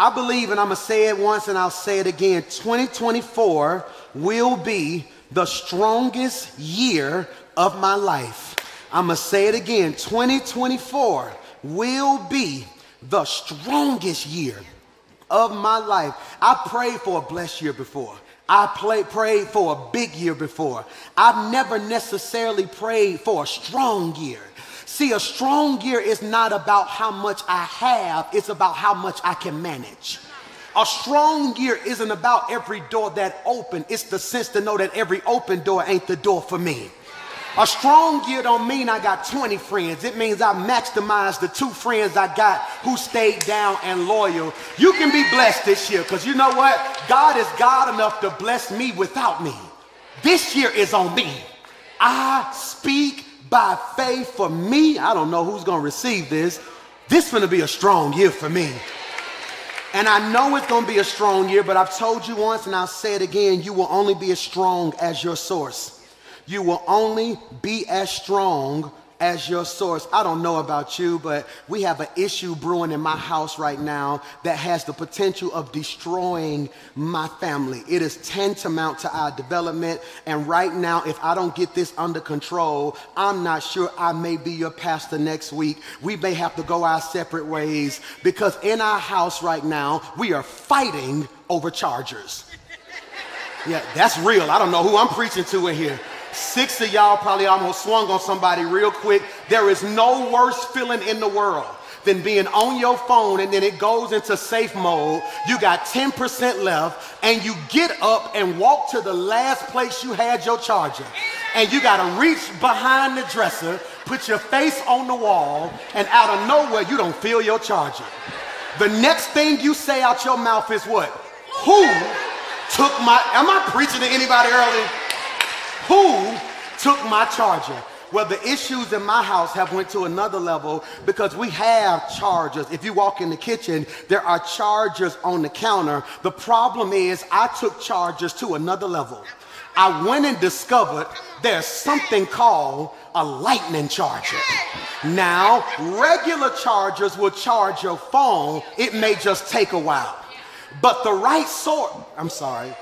I believe, and I'm going to say it once and I'll say it again 2024 will be the strongest year of my life. I'm going to say it again 2024 will be the strongest year of my life. I prayed for a blessed year before. I play, prayed for a big year before. I've never necessarily prayed for a strong year. See, a strong year is not about how much I have, it's about how much I can manage. A strong year isn't about every door that open. It's the sense to know that every open door ain't the door for me. A strong year don't mean I got 20 friends. It means I maximized the two friends I got who stayed down and loyal. You can be blessed this year because you know what? God is God enough to bless me without me. This year is on me. I speak by faith for me. I don't know who's going to receive this. This is going to be a strong year for me. And I know it's going to be a strong year, but I've told you once and I'll say it again you will only be as strong as your source. You will only be as strong as your source. I don't know about you, but we have an issue brewing in my house right now that has the potential of destroying my family. It is tantamount to our development. And right now, if I don't get this under control, I'm not sure I may be your pastor next week. We may have to go our separate ways because in our house right now, we are fighting over chargers. Yeah, that's real. I don't know who I'm preaching to in here. Six of y'all probably almost swung on somebody real quick. There is no worse feeling in the world than being on your phone and then it goes into safe mode. You got 10% left and you get up and walk to the last place you had your charger. And you got to reach behind the dresser, put your face on the wall, and out of nowhere, you don't feel your charger. The next thing you say out your mouth is what? Who took my, am I preaching to anybody early? Who took my charger? Well, the issues in my house have went to another level because we have chargers. If you walk in the kitchen, there are chargers on the counter. The problem is I took chargers to another level. I went and discovered there's something called a lightning charger. Now, regular chargers will charge your phone. It may just take a while. But the right sort, I'm sorry.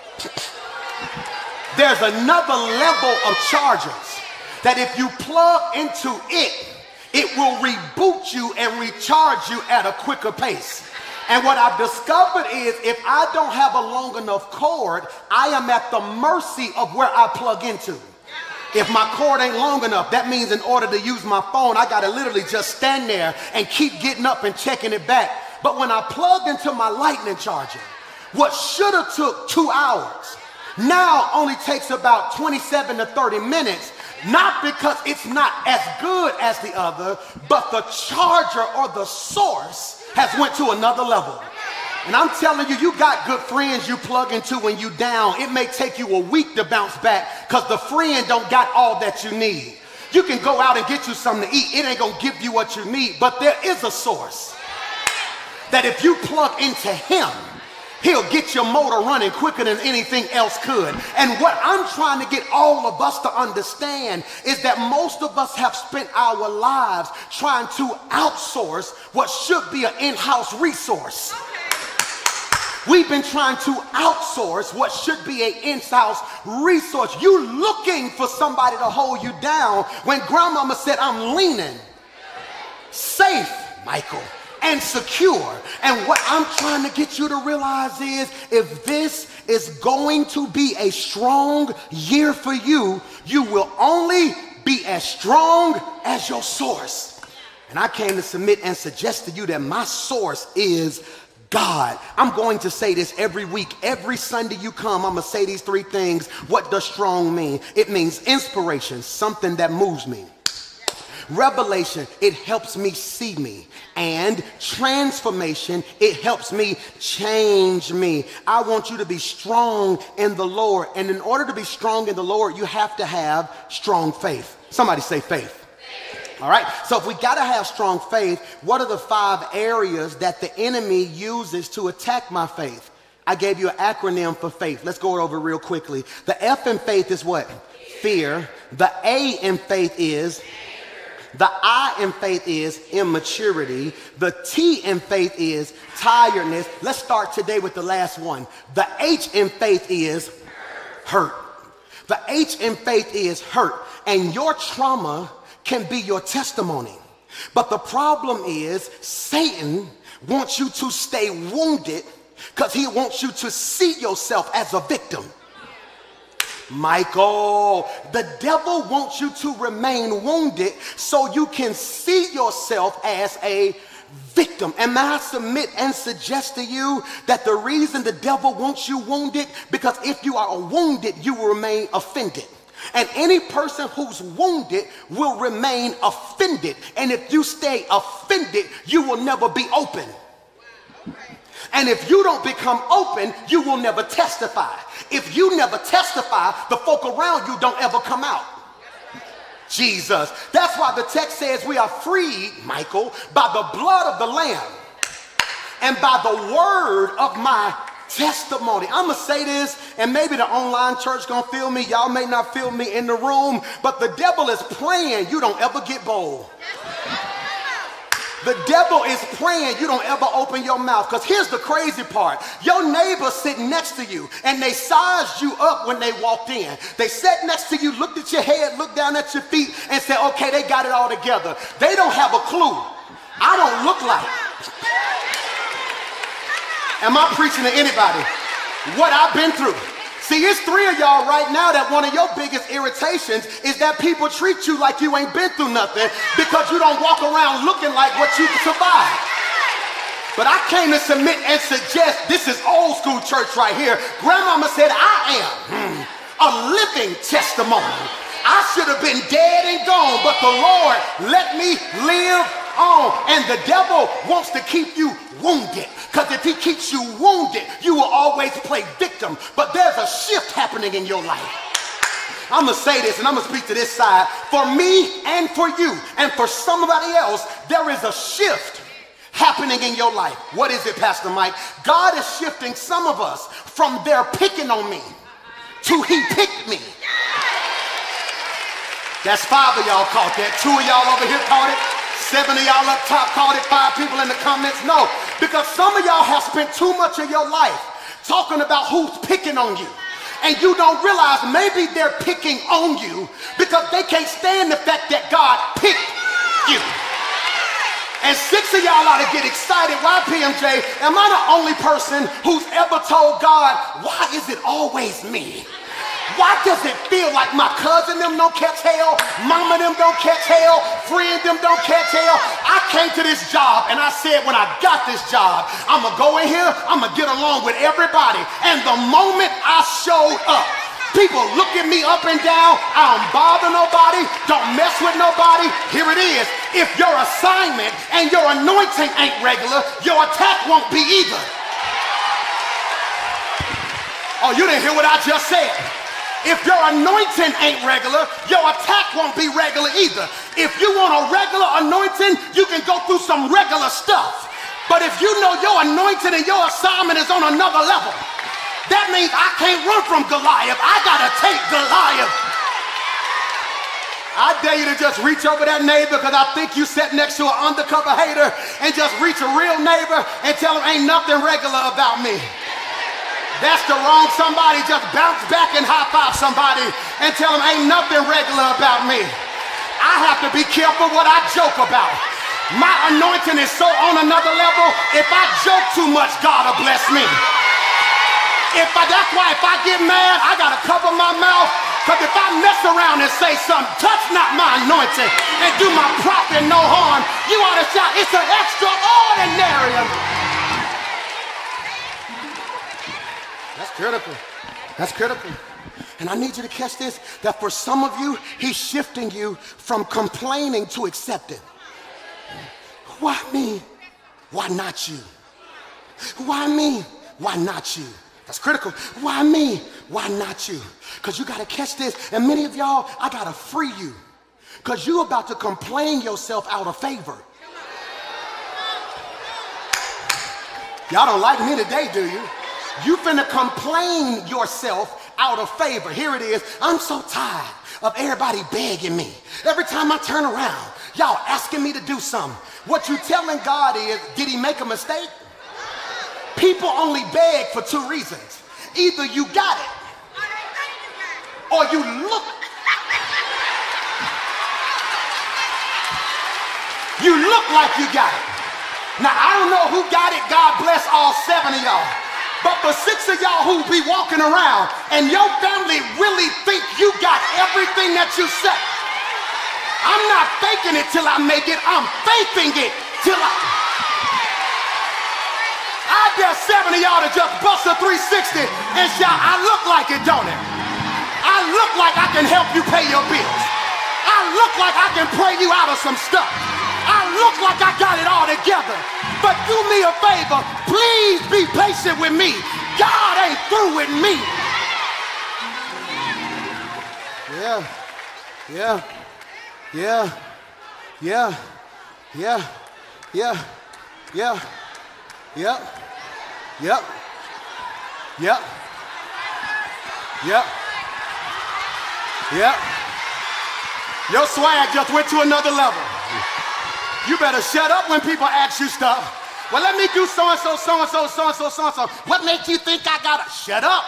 There's another level of chargers that if you plug into it, it will reboot you and recharge you at a quicker pace. And what I've discovered is if I don't have a long enough cord, I am at the mercy of where I plug into. If my cord ain't long enough, that means in order to use my phone, I got to literally just stand there and keep getting up and checking it back. But when I plug into my lightning charger, what should have took two hours now only takes about 27 to 30 minutes not because it's not as good as the other but the charger or the source has went to another level. And i'm telling you you got good friends you plug into when you down. It may take you a week to bounce back because the friend don't got all that you need. You can go out and get you something to eat. It ain't gonna give you what you need but there is a source that if you plug into him He'll get your motor running quicker than anything else could. And what I'm trying to get all of us to understand is that most of us have spent our lives trying to outsource what should be an in house resource. We've been trying to outsource what should be an in-house resource. You looking for somebody to hold you down when grandmama said, I'm leaning. Safe, Michael and secure. And what I'm trying to get you to realize is if this is going to be a strong year for you, you will only be as strong as your source. And I came to submit and suggest to you that my source is God. I'm going to say this every week. Every Sunday you come, I'm going to say these three things. What does strong mean? It means inspiration, something that moves me. Revelation, it helps me see me. And transformation, it helps me change me. I want you to be strong in the Lord. And in order to be strong in the Lord, you have to have strong faith. Somebody say faith. All right. So if we got to have strong faith, what are the five areas that the enemy uses to attack my faith? I gave you an acronym for faith. Let's go over real quickly. The F in faith is what? Fear. The A in faith is The I in faith is immaturity. The T in faith is tiredness. Let's start today with the last one. The H in faith is hurt. The H in faith is hurt. And your trauma can be your testimony. But the problem is, Satan wants you to stay wounded because he wants you to see yourself as a victim. Michael, the devil wants you to remain wounded so you can see yourself as a victim. And may I submit and suggest to you that the reason the devil wants you wounded, because if you are wounded, you will remain offended. And any person who's wounded will remain offended. And if you stay offended, you will never be open. And if you don't become open, you will never testify. If you never testify, the folk around you don't ever come out. Jesus. That's why the text says we are freed, Michael, by the blood of the Lamb and by the word of my testimony. I'm gonna say this, and maybe the online church gonna feel me. Y'all may not feel me in the room, but the devil is playing. you don't ever get bold. The devil is praying you don't ever open your mouth. Because here's the crazy part. Your neighbor sitting next to you and they sized you up when they walked in. They sat next to you, looked at your head, looked down at your feet, and said, okay, they got it all together. They don't have a clue. I don't look like. Am I preaching to anybody? What I've been through. See, it's three of y'all right now that one of your biggest irritations is that people treat you like you ain't been through nothing because you don't walk around looking like what you survived. But I came to submit and suggest this is old school church right here. Grandmama said, I am hmm, a living testimony. I should have been dead and gone, but the Lord let me live on. And the devil wants to keep you wounded. Because if he keeps you wounded, you will always play victim. But there's a shift happening in your life. I'm going to say this and I'm going to speak to this side. For me and for you and for somebody else, there is a shift happening in your life. What is it, Pastor Mike? God is shifting some of us from their picking on me to he picked me. That's five of y'all caught that. Two of y'all over here caught it. Seven of y'all up top called it. Five people in the comments. No, because some of y'all have spent too much of your life talking about who's picking on you. And you don't realize maybe they're picking on you because they can't stand the fact that God picked you. And six of y'all ought to get excited. Why, PMJ? Am I the only person who's ever told God, why is it always me? Why does it feel like my cousin them don't catch hell, mama them don't catch hell, friend them don't catch hell? I came to this job and I said when I got this job, I'm gonna go in here, I'm gonna get along with everybody. And the moment I showed up, People look at me up and down. I don't bother nobody. Don't mess with nobody. Here it is. If your assignment and your anointing ain't regular, your attack won't be either. Oh, you didn't hear what I just said. If your anointing ain't regular, your attack won't be regular either. If you want a regular anointing, you can go through some regular stuff. But if you know your anointing and your assignment is on another level, that means I can't run from Goliath. I gotta take Goliath. I dare you to just reach over that neighbor because I think you sat next to an undercover hater and just reach a real neighbor and tell him ain't nothing regular about me. That's the wrong somebody. Just bounce back and high five somebody and tell them ain't nothing regular about me. I have to be careful what I joke about. My anointing is so on another level. If I joke too much, God will bless me. If I, that's why if I get mad, I gotta cover my mouth. Because if I mess around and say something, touch not my anointing and do my prophet no harm, you ought to shout, it's an extraordinary. Critical. That's critical. And I need you to catch this that for some of you, he's shifting you from complaining to accepting. Why me? Why not you? Why me? Why not you? That's critical. Why me? Why not you? Because you got to catch this. And many of y'all, I got to free you. Because you're about to complain yourself out of favor. Y'all don't like me today, do you? You finna complain yourself out of favor. Here it is. I'm so tired of everybody begging me. Every time I turn around, Y'all asking me to do something. What you telling God is, did he make a mistake? People only beg for two reasons. Either you got it, or you look. You look like you got it. Now, I don't know who got it. God bless all seven of y'all. But for six of y'all who be walking around and your family really think you got everything that you say, I'm not faking it till I make it. I'm faithing it till I. I dare seven of y'all to just bust a 360 and shout, I look like it, don't it? I look like I can help you pay your bills. I look like I can pray you out of some stuff. I look like I got it all together. But do me a favor, please be patient with me. God ain't through with me. Yeah, yeah, yeah, yeah, yeah, yeah, yeah, yep, yep, yep, yep, yep. Your swag just went to another level. You better shut up when people ask you stuff. Well, let me do so and so, so and so, so and so, so and so. What makes you think I got to shut up?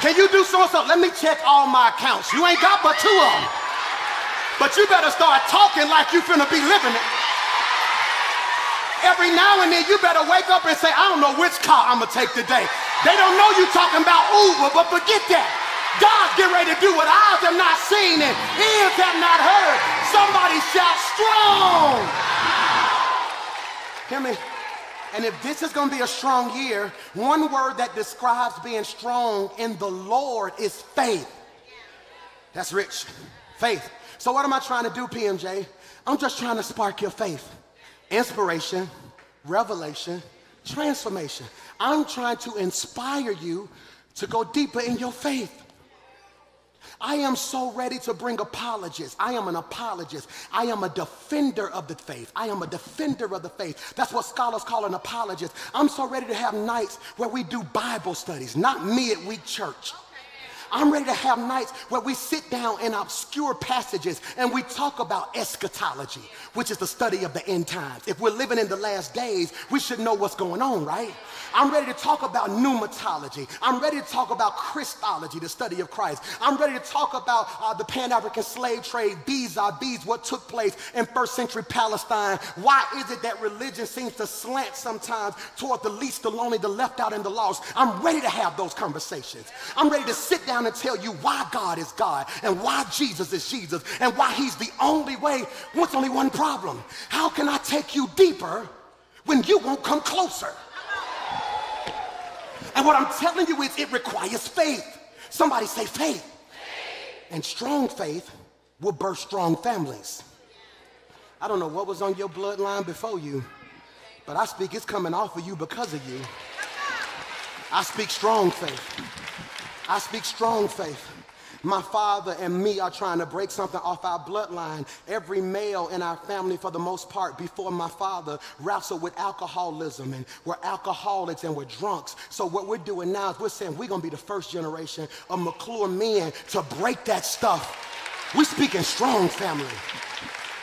Can you do so and so? Let me check all my accounts. You ain't got but two of them. But you better start talking like you finna be living it. Every now and then you better wake up and say, I don't know which car I'm gonna take today. They don't know you talking about Uber, but forget that. God's getting ready to do what eyes have not seen and ears have not heard. Somebody shout strong. Hear me? And if this is going to be a strong year, one word that describes being strong in the Lord is faith. That's rich. Faith. So, what am I trying to do, PMJ? I'm just trying to spark your faith. Inspiration, revelation, transformation. I'm trying to inspire you to go deeper in your faith. I am so ready to bring apologists. I am an apologist. I am a defender of the faith. I am a defender of the faith. That's what scholars call an apologist. I'm so ready to have nights where we do Bible studies, not me at Week Church. I'm ready to have nights where we sit down in obscure passages and we talk about eschatology, which is the study of the end times. If we're living in the last days, we should know what's going on, right? I'm ready to talk about pneumatology. I'm ready to talk about Christology, the study of Christ. I'm ready to talk about uh, the Pan African slave trade, vis a vis what took place in first century Palestine. Why is it that religion seems to slant sometimes toward the least, the lonely, the left out, and the lost? I'm ready to have those conversations. I'm ready to sit down and tell you why God is God and why Jesus is Jesus and why He's the only way. What's only one problem? How can I take you deeper when you won't come closer? And what I'm telling you is it requires faith. Somebody say faith. faith. And strong faith will birth strong families. I don't know what was on your bloodline before you, but I speak it's coming off of you because of you. I speak strong faith. I speak strong faith. My father and me are trying to break something off our bloodline. Every male in our family, for the most part, before my father, wrestled with alcoholism and we're alcoholics and we're drunks. So what we're doing now is we're saying we're going to be the first generation of McClure men to break that stuff. We're speaking strong family.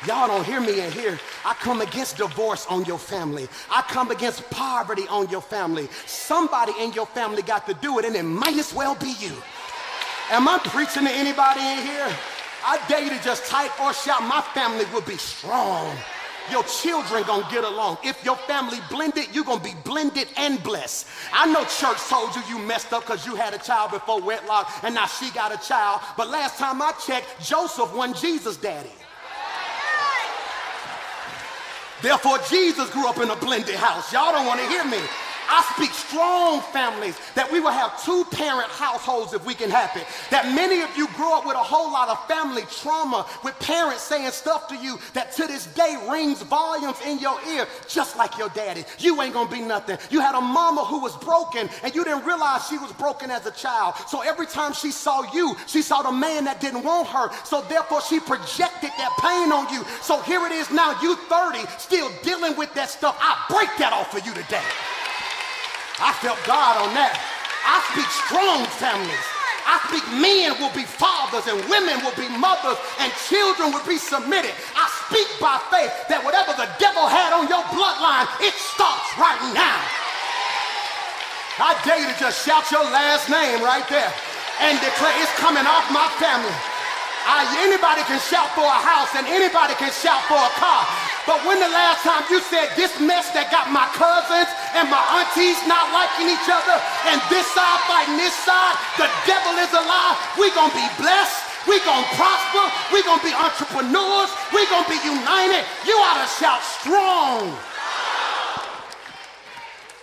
Y'all don't hear me in here. I come against divorce on your family. I come against poverty on your family. Somebody in your family got to do it, and it might as well be you. Am I preaching to anybody in here? I dare you to just type or shout, my family will be strong. Your children gonna get along. If your family blended, you're gonna be blended and blessed. I know church told you you messed up because you had a child before wedlock and now she got a child. But last time I checked, Joseph won Jesus' daddy. Therefore, Jesus grew up in a blended house. Y'all don't want to hear me. I speak strong families that we will have two parent households if we can have it. That many of you grew up with a whole lot of family trauma with parents saying stuff to you that to this day rings volumes in your ear, just like your daddy. You ain't gonna be nothing. You had a mama who was broken and you didn't realize she was broken as a child. So every time she saw you, she saw the man that didn't want her. So therefore she projected that pain on you. So here it is now, you 30, still dealing with that stuff. I break that off for you today. I felt God on that. I speak strong families. I speak men will be fathers and women will be mothers and children will be submitted. I speak by faith that whatever the devil had on your bloodline, it stops right now. I dare you to just shout your last name right there and declare it's coming off my family. I, anybody can shout for a house and anybody can shout for a car. But when the last time you said this mess that got my cousins and my aunties not liking each other and this side fighting this side, the devil is alive. we gonna be blessed. we gonna prosper. we gonna be entrepreneurs. we gonna be united. You ought to shout strong.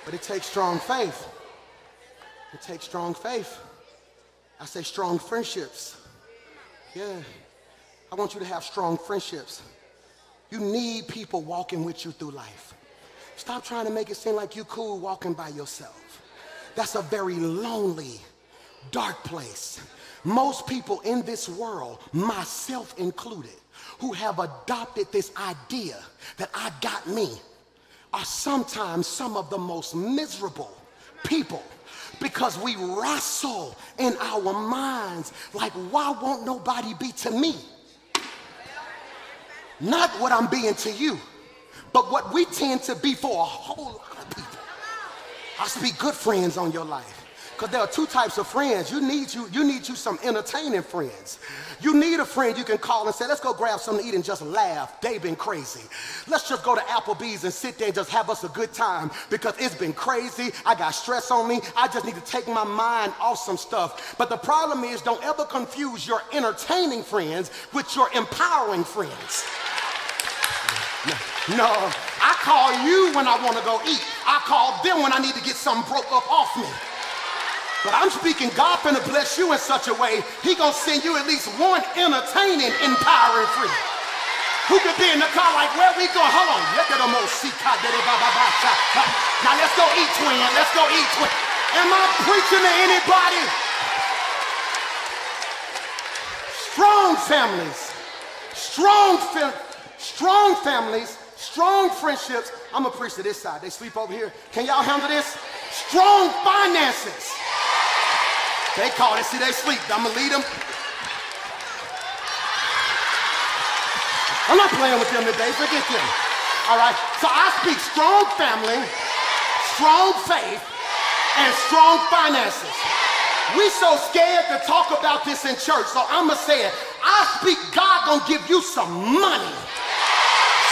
But it takes strong faith. It takes strong faith. I say strong friendships. Yeah. I want you to have strong friendships. You need people walking with you through life. Stop trying to make it seem like you cool walking by yourself. That's a very lonely, dark place. Most people in this world, myself included, who have adopted this idea that I got me, are sometimes some of the most miserable people because we wrestle in our minds like, why won't nobody be to me? Not what I'm being to you, but what we tend to be for a whole lot of people. I speak good friends on your life. Because there are two types of friends. You need you, you need you some entertaining friends. You need a friend you can call and say, let's go grab something to eat and just laugh. They've been crazy. Let's just go to Applebee's and sit there and just have us a good time because it's been crazy. I got stress on me. I just need to take my mind off some stuff. But the problem is don't ever confuse your entertaining friends with your empowering friends. No, I call you when I want to go eat. I call them when I need to get something broke up off me. But I'm speaking God finna bless you in such a way, he gonna send you at least one entertaining, empowering friend. Who could be in the car like, where we going? Hold on. Oh, now let's go eat twin. Let's go eat twin. Am I preaching to anybody? Strong families. Strong, strong families. Strong friendships. I'm gonna preach to this side. They sleep over here. Can y'all handle this? Strong finances. They call it. See, they sleep. I'm gonna lead them. I'm not playing with them today. Forget them. All right. So I speak strong family, strong faith, and strong finances. We so scared to talk about this in church, so I'ma say it. I speak God gonna give you some money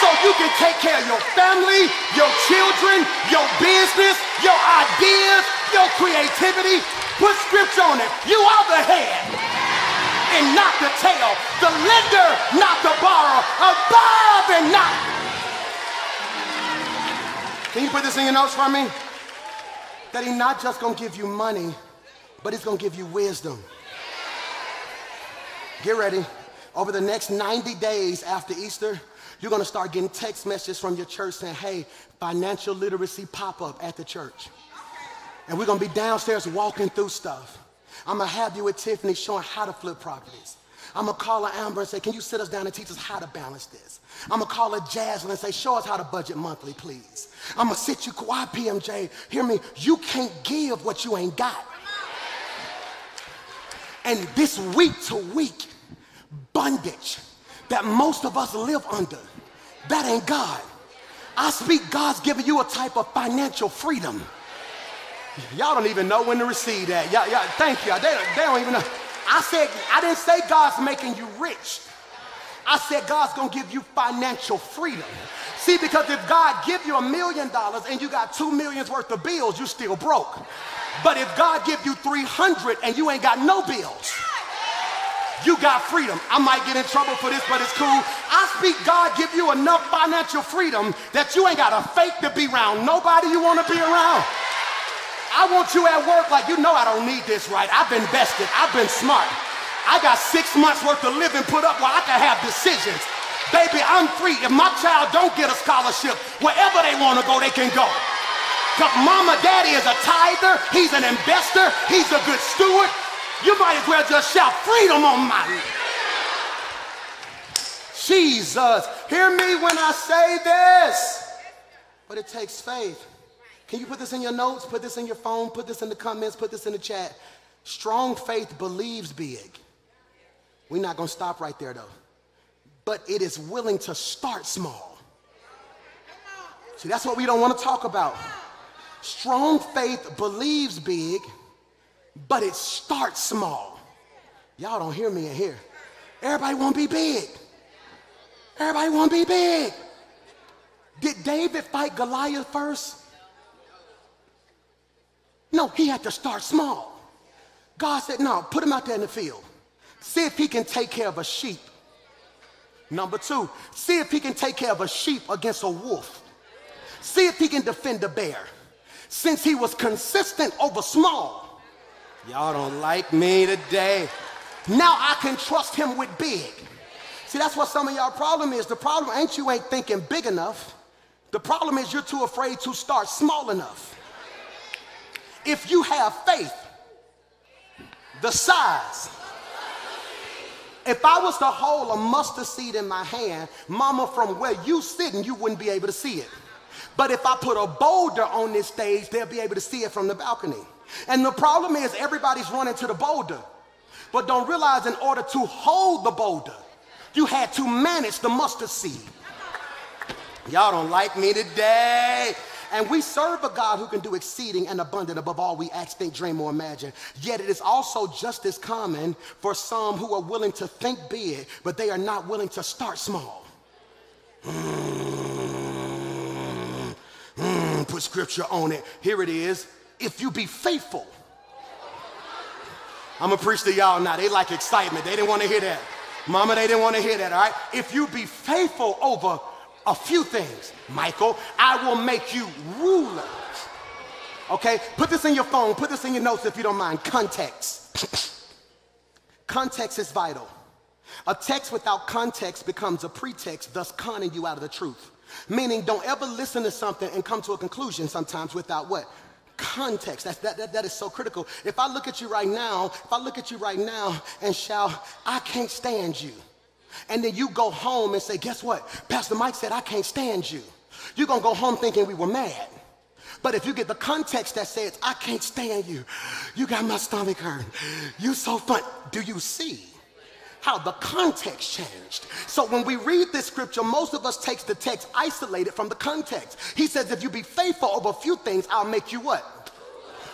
so you can take care of your family, your children, your business, your ideas, your creativity, Put scripture on it. You are the head and not the tail. The lender, not the borrower. Above and not. Can you put this in your notes for me? That he's not just gonna give you money, but he's gonna give you wisdom. Get ready. Over the next 90 days after Easter, you're gonna start getting text messages from your church saying, hey, financial literacy pop up at the church. And we're gonna be downstairs walking through stuff. I'm gonna have you with Tiffany showing how to flip properties. I'm gonna call her Amber and say, can you sit us down and teach us how to balance this? I'm gonna call her Jasmine and say, show us how to budget monthly, please. I'm gonna sit you, why PMJ, hear me, you can't give what you ain't got. And this week to week bondage that most of us live under, that ain't God. I speak God's giving you a type of financial freedom Y'all don't even know when to receive that. Y'all, y'all, thank you. They, they don't even know. I said, I didn't say God's making you rich. I said God's gonna give you financial freedom. See, because if God give you a million dollars and you got two millions worth of bills, you still broke. But if God give you 300 and you ain't got no bills, you got freedom. I might get in trouble for this, but it's cool. I speak God give you enough financial freedom that you ain't got to fake to be around nobody you want to be around. I want you at work like you know I don't need this right. I've invested. I've been smart. I got six months worth of living put up where I can have decisions. Baby, I'm free. If my child don't get a scholarship, wherever they want to go, they can go. Because mama, daddy is a tither. He's an investor. He's a good steward. You might as well just shout freedom on my Jesus, hear me when I say this. But it takes faith. Can you put this in your notes? Put this in your phone? Put this in the comments? Put this in the chat. Strong faith believes big. We're not going to stop right there though. but it is willing to start small. See, that's what we don't want to talk about. Strong faith believes big, but it starts small. Y'all don't hear me in here. Everybody want to be big. Everybody want to be big. Did David fight Goliath first? No, he had to start small. God said, no, put him out there in the field. See if he can take care of a sheep. Number two, see if he can take care of a sheep against a wolf. See if he can defend a bear. Since he was consistent over small, y'all don't like me today. Now I can trust him with big. See, that's what some of y'all problem is. The problem ain't you ain't thinking big enough. The problem is you're too afraid to start small enough. If you have faith, the size. If I was to hold a mustard seed in my hand, mama, from where you sitting, you wouldn't be able to see it. But if I put a boulder on this stage, they'll be able to see it from the balcony. And the problem is everybody's running to the boulder, but don't realize in order to hold the boulder, you had to manage the mustard seed. Y'all don't like me today. And we serve a God who can do exceeding and abundant above all we ask, think, dream, or imagine. Yet it is also just as common for some who are willing to think big, but they are not willing to start small. Mm, mm, put scripture on it. Here it is. If you be faithful, I'm gonna preach to y'all now. They like excitement. They didn't want to hear that. Mama, they didn't want to hear that, all right? If you be faithful over a few things, Michael, I will make you rulers. Okay? Put this in your phone, put this in your notes if you don't mind. Context. context is vital. A text without context becomes a pretext, thus conning you out of the truth. Meaning, don't ever listen to something and come to a conclusion sometimes without what? Context. That's, that, that, that is so critical. If I look at you right now, if I look at you right now and shout, I can't stand you and then you go home and say, Guess what? Pastor Mike said, I can't stand you. You're going to go home thinking we were mad. But if you get the context that says, I can't stand you, you got my stomach hurt, you so fun, do you see? how the context changed. So when we read this scripture, most of us takes the text isolated from the context. He says, if you be faithful over a few things, I'll make you what?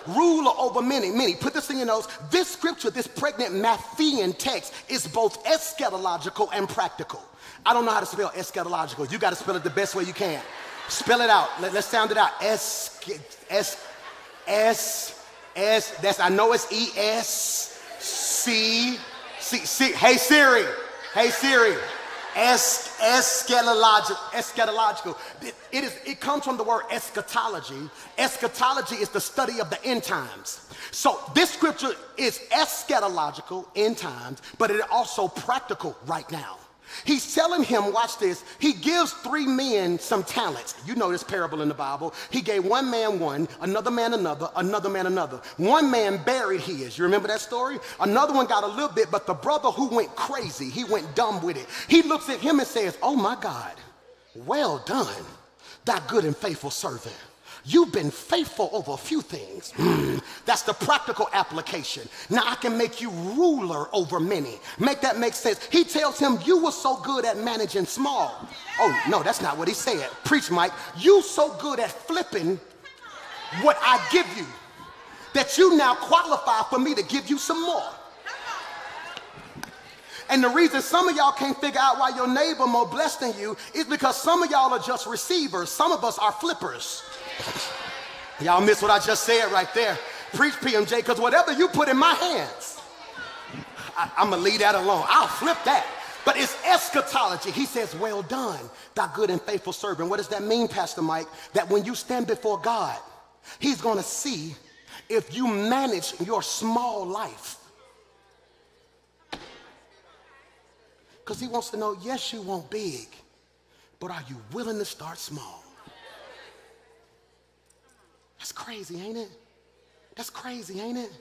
Ruler over many, many. Put this in your notes. This scripture, this pregnant Matthean text, is both eschatological and practical. I don't know how to spell eschatological. You got to spell it the best way you can. Spell it out. Let, us sound it out. S, S, S, S. That's, I know it's E S C, C, C. Hey Siri. Hey Siri. Es, eschatological. eschatological. It, it, is, it comes from the word eschatology. Eschatology is the study of the end times. So this scripture is eschatological, end times, but it is also practical right now. He's telling him, watch this, he gives three men some talents. You know this parable in the Bible. He gave one man one, another man another, another man another. One man buried his. You remember that story? Another one got a little bit, but the brother who went crazy, he went dumb with it. He looks at him and says, Oh my God, well done, thy good and faithful servant. You've been faithful over a few things. Mm, that's the practical application. Now I can make you ruler over many. Make that make sense. He tells him, You were so good at managing small. Oh, no, that's not what he said. Preach, Mike. You so good at flipping what I give you that you now qualify for me to give you some more. And the reason some of y'all can't figure out why your neighbor more blessed than you is because some of y'all are just receivers. Some of us are flippers. Y'all miss what I just said right there. Preach PMJ, because whatever you put in my hands, I'm going to leave that alone. I'll flip that. But it's eschatology. He says, Well done, thy good and faithful servant. What does that mean, Pastor Mike? That when you stand before God, He's going to see if you manage your small life. Because He wants to know, yes, you want big, but are you willing to start small? That's crazy, ain't it? That's crazy, ain't it?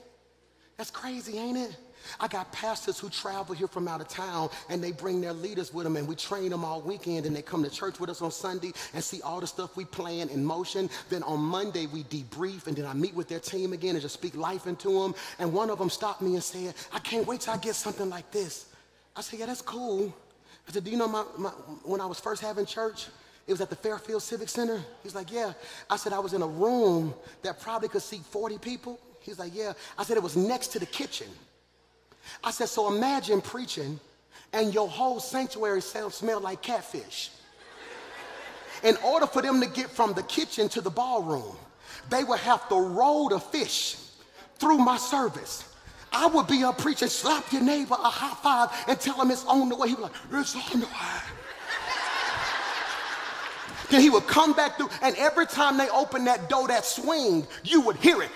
That's crazy, ain't it? I got pastors who travel here from out of town and they bring their leaders with them and we train them all weekend and they come to church with us on Sunday and see all the stuff we plan in motion. Then on Monday we debrief and then I meet with their team again and just speak life into them. And one of them stopped me and said, I can't wait till I get something like this. I said, yeah, that's cool. I said, do you know my, my, when I was first having church, it was at the Fairfield Civic Center? He's like, yeah. I said, I was in a room that probably could seat 40 people. He's like, yeah. I said, it was next to the kitchen. I said, so imagine preaching and your whole sanctuary smelled like catfish. In order for them to get from the kitchen to the ballroom, they would have to roll the fish through my service. I would be up preaching, slap your neighbor a high five and tell him it's on the way. He was like, it's on the way. Then he would come back through, and every time they opened that door, that swing, you would hear it.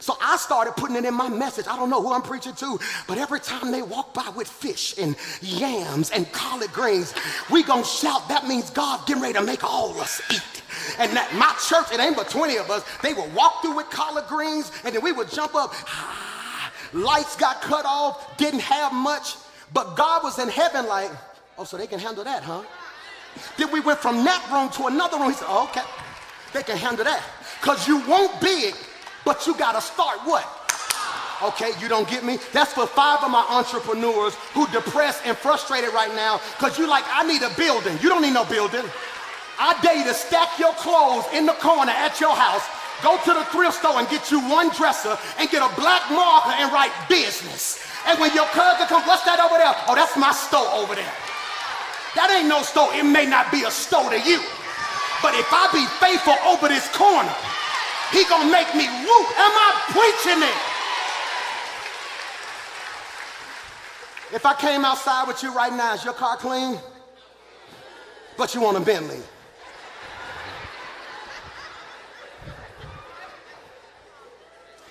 So I started putting it in my message. I don't know who I'm preaching to, but every time they walk by with fish and yams and collard greens, we gonna shout, that means God getting ready to make all of us eat. And that, my church, it ain't but 20 of us, they would walk through with collard greens and then we would jump up. Ah, lights got cut off, didn't have much, but God was in heaven like, oh, so they can handle that, huh? Then we went from that room to another room. He said, oh, okay, they can handle that. Because you won't big but you got to start what? Okay, you don't get me? That's for five of my entrepreneurs who depressed and frustrated right now because you like, I need a building. You don't need no building. I dare you to stack your clothes in the corner at your house, go to the thrift store and get you one dresser and get a black marker and write business. And when your cousin comes, what's that over there? Oh, that's my store over there. That ain't no store. It may not be a store to you. But if I be faithful over this corner, he gonna make me woo. Am I preaching it? If I came outside with you right now, is your car clean? But you want a Bentley.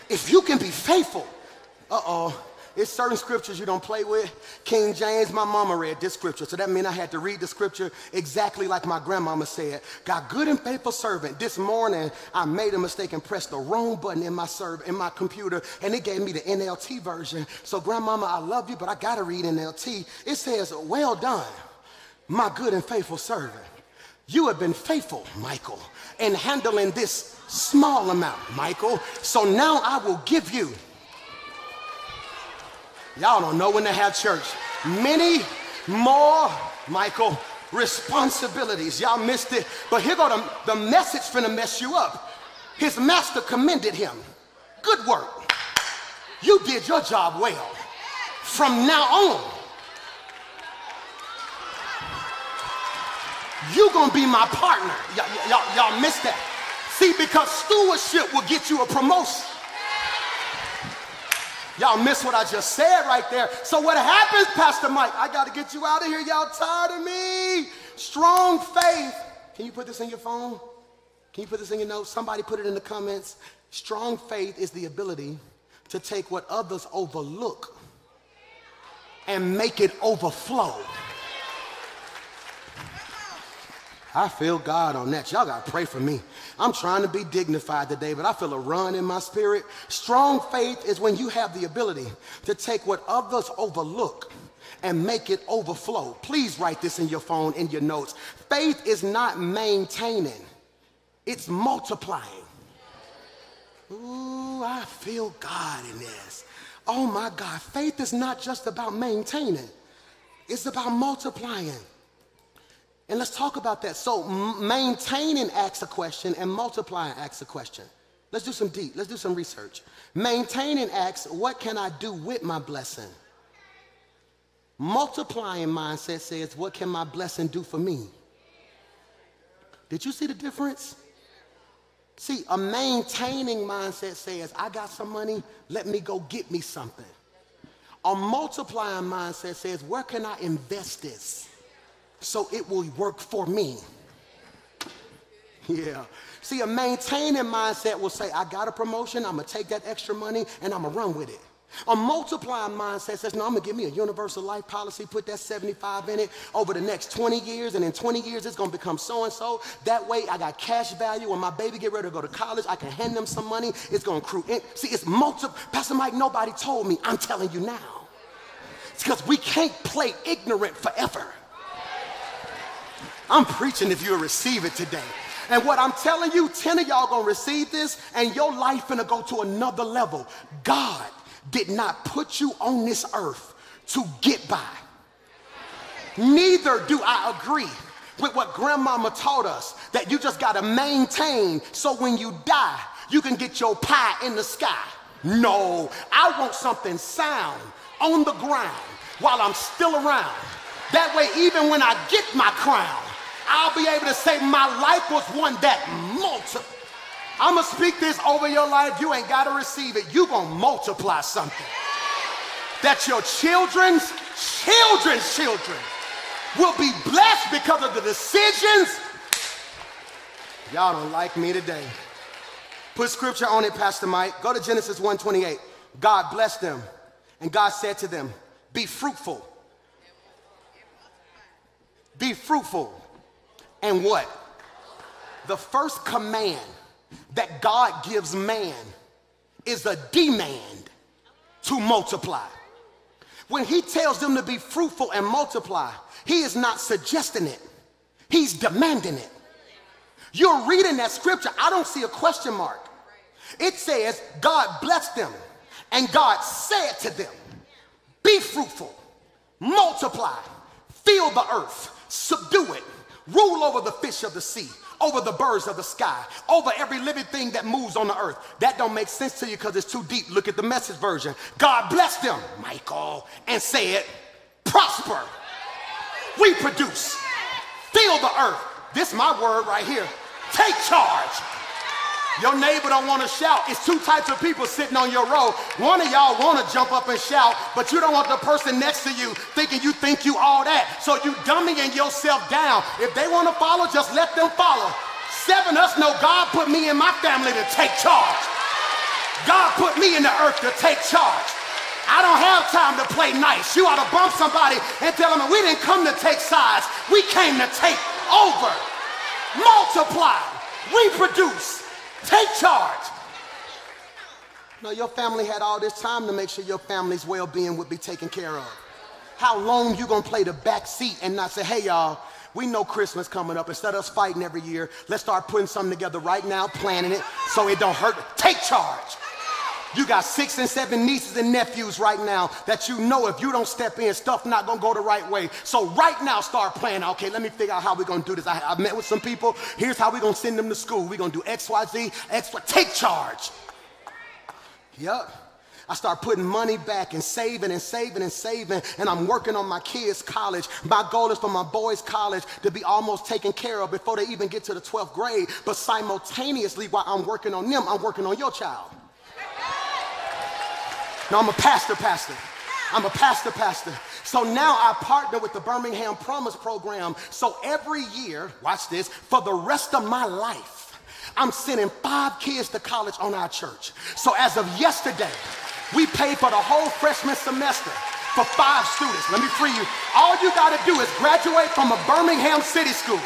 If you can be faithful, uh-oh, it's certain scriptures you don't play with. King James, my mama read this scripture, so that meant I had to read the scripture exactly like my grandmama said. God, good and faithful servant. This morning, I made a mistake and pressed the wrong button in my serv- in my computer, and it gave me the NLT version. So, grandmama, I love you, but I gotta read NLT. It says, "Well done, my good and faithful servant. You have been faithful, Michael, in handling this small amount, Michael. So now I will give you." Y'all don't know when to have church. Many more, Michael, responsibilities. Y'all missed it. But here go the, the message finna mess you up. His master commended him. Good work. You did your job well. From now on, you gonna be my partner. Y'all missed that. See, because stewardship will get you a promotion. Y'all miss what I just said right there. So what happens, Pastor Mike? I got to get you out of here. Y'all tired of me. Strong faith. Can you put this in your phone? Can you put this in your notes? Somebody put it in the comments. Strong faith is the ability to take what others overlook and make it overflow. I feel God on that. Y'all got to pray for me. I'm trying to be dignified today, but I feel a run in my spirit. Strong faith is when you have the ability to take what others overlook and make it overflow. Please write this in your phone, in your notes. Faith is not maintaining, it's multiplying. Ooh, I feel God in this. Oh my God, faith is not just about maintaining, it's about multiplying. And let's talk about that. So maintaining asks a question and multiplying asks a question. Let's do some deep, let's do some research. Maintaining asks, what can I do with my blessing? Multiplying mindset says, what can my blessing do for me? Did you see the difference? See, a maintaining mindset says, I got some money, let me go get me something. A multiplying mindset says, where can I invest this? So it will work for me. Yeah. See, a maintaining mindset will say, I got a promotion, I'm gonna take that extra money and I'm gonna run with it. A multiplying mindset says, no, I'm gonna give me a universal life policy, put that 75 in it over the next 20 years, and in 20 years it's gonna become so and so. That way I got cash value. When my baby get ready to go to college, I can hand them some money. It's gonna accrue. In. See, it's multi. Pastor Mike, nobody told me. I'm telling you now. It's because we can't play ignorant forever. I'm preaching if you'll receive it today. And what I'm telling you, 10 of y'all gonna receive this, and your life gonna go to another level. God did not put you on this earth to get by. Neither do I agree with what grandmama taught us that you just got to maintain so when you die, you can get your pie in the sky. No, I want something sound on the ground while I'm still around. That way, even when I get my crown, I'll be able to say my life was one that multiplied. I'm gonna speak this over your life. You ain't gotta receive it. You gonna multiply something. That your children's children's children will be blessed because of the decisions. Y'all don't like me today. Put scripture on it, Pastor Mike. Go to Genesis 1:28. God blessed them, and God said to them, "Be fruitful. Be fruitful." And what? The first command that God gives man is a demand to multiply. When he tells them to be fruitful and multiply, he is not suggesting it, he's demanding it. You're reading that scripture, I don't see a question mark. It says, God blessed them, and God said to them, Be fruitful, multiply, fill the earth, subdue it, rule over the fish of the sea over the birds of the sky, over every living thing that moves on the earth. That don't make sense to you because it's too deep. Look at the message version. God blessed them, Michael, and said, prosper, reproduce, fill the earth. This my word right here. Take charge. Your neighbor don't want to shout. It's two types of people sitting on your row. One of y'all want to jump up and shout, but you don't want the person next to you thinking you think you all that. So you dummying yourself down. If they want to follow, just let them follow. Seven us know God put me and my family to take charge. God put me in the earth to take charge. I don't have time to play nice. You ought to bump somebody and tell them we didn't come to take sides. We came to take over, multiply, reproduce, Take charge. No, your family had all this time to make sure your family's well-being would be taken care of. How long you gonna play the back seat and not say, hey y'all, we know Christmas coming up. Instead of us fighting every year, let's start putting something together right now, planning it so it don't hurt. Take charge. You got six and seven nieces and nephews right now that you know if you don't step in, stuff not gonna go the right way. So right now, start planning. Okay, let me figure out how we're gonna do this. I, I met with some people. Here's how we're gonna send them to school. We're gonna do X, Y, Z, X, Y. Take charge. Yep. I start putting money back and saving and saving and saving, and I'm working on my kids' college. My goal is for my boys' college to be almost taken care of before they even get to the 12th grade. But simultaneously, while I'm working on them, I'm working on your child. No, I'm a pastor, pastor. I'm a pastor, pastor. So now I partner with the Birmingham Promise Program. So every year, watch this, for the rest of my life, I'm sending five kids to college on our church. So as of yesterday, we paid for the whole freshman semester for five students. Let me free you. All you got to do is graduate from a Birmingham City School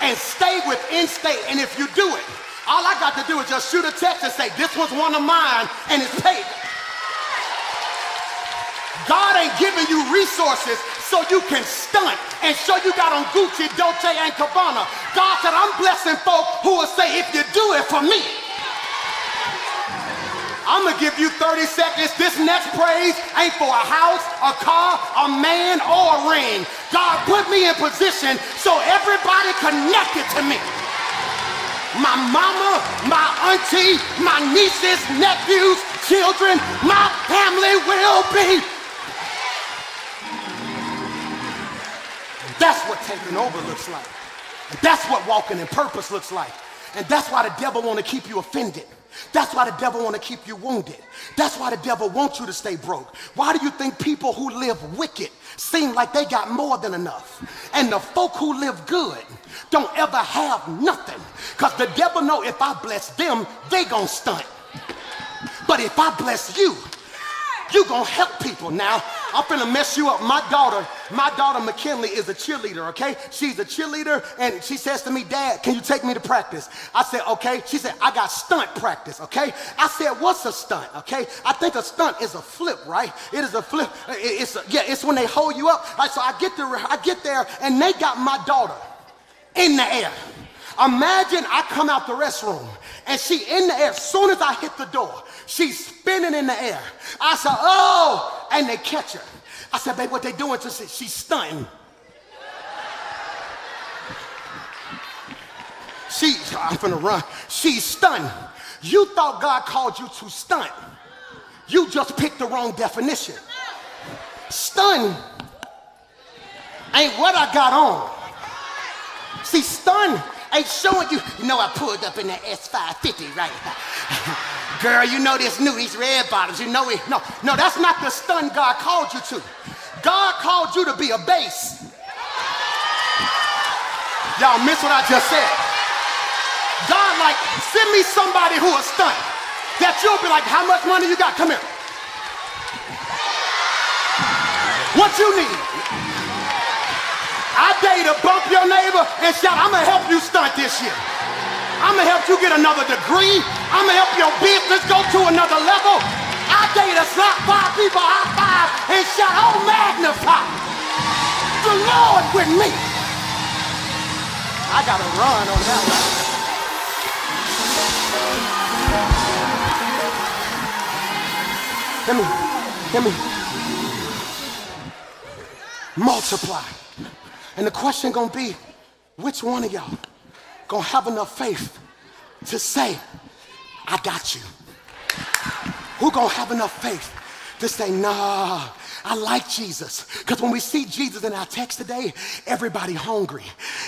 and stay within state. And if you do it, all I got to do is just shoot a text and say, this was one of mine, and it's paid. God ain't giving you resources so you can stunt and show you got on Gucci, Dolce, and Gabbana. God said, I'm blessing folk who will say, if you do it for me, I'm gonna give you 30 seconds. This next praise ain't for a house, a car, a man, or a ring. God put me in position so everybody connected to me. My mama, my auntie, my nieces, nephews, children, my family will be That's what taking over looks like. And that's what walking in purpose looks like. And that's why the devil want to keep you offended. That's why the devil want to keep you wounded. That's why the devil wants you to stay broke. Why do you think people who live wicked seem like they got more than enough? And the folk who live good don't ever have nothing. Because the devil know if I bless them, they gonna stunt. But if I bless you, you gonna help people. Now, I'm gonna mess you up. My daughter, my daughter McKinley is a cheerleader, okay? She's a cheerleader, and she says to me, Dad, can you take me to practice? I said, okay. She said, I got stunt practice, okay? I said, what's a stunt, okay? I think a stunt is a flip, right? It is a flip. It's a, yeah, it's when they hold you up. Right, so I get there, I get there, and they got my daughter in the air. Imagine I come out the restroom and she in the air. As soon as I hit the door, She's spinning in the air. I said, oh, and they catch her. I said, babe, what they doing? to her? she's stunting. She's, I'm finna run. She's stunned. You thought God called you to stunt. You just picked the wrong definition. Stunned ain't what I got on. See, stunned ain't showing you, you know, I pulled up in the S550 right Girl, you know this new, these red bottoms, you know it. No, no, that's not the stun God called you to. God called you to be a base. Y'all miss what I just said. God, like, send me somebody who will stunt. That you'll be like, how much money you got? Come here. What you need? I dare you to bump your neighbor and shout, I'm gonna help you stunt this year. I'm gonna help you get another degree. I'm gonna help your business go to another level. I dare you to slap five people high five and shout, oh magnify the Lord with me. I got to run on that one. Let me, let me multiply. And the question gonna be, which one of y'all gonna have enough faith to say, I got you? Who gonna have enough faith to say, nah, I like Jesus. Because when we see Jesus in our text today, everybody hungry.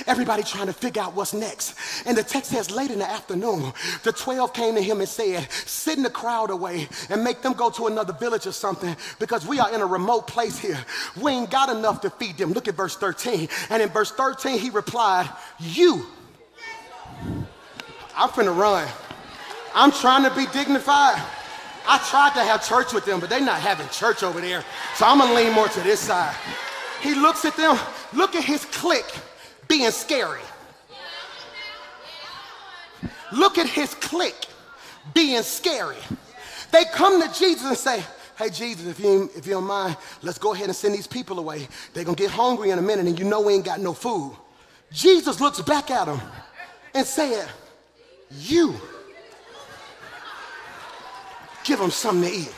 Everybody trying to figure out what's next. And the text says late in the afternoon, the 12 came to him and said, send the crowd away and make them go to another village or something because we are in a remote place here. We ain't got enough to feed them. Look at verse 13. And in verse 13, he replied, you. I'm finna run. I'm trying to be dignified. I tried to have church with them, but they're not having church over there. So I'm gonna lean more to this side. He looks at them, look at his clique being scary. Look at his clique being scary. They come to Jesus and say, Hey, Jesus, if you, if you don't mind, let's go ahead and send these people away. They're gonna get hungry in a minute, and you know we ain't got no food. Jesus looks back at them and said, You Give them something to eat.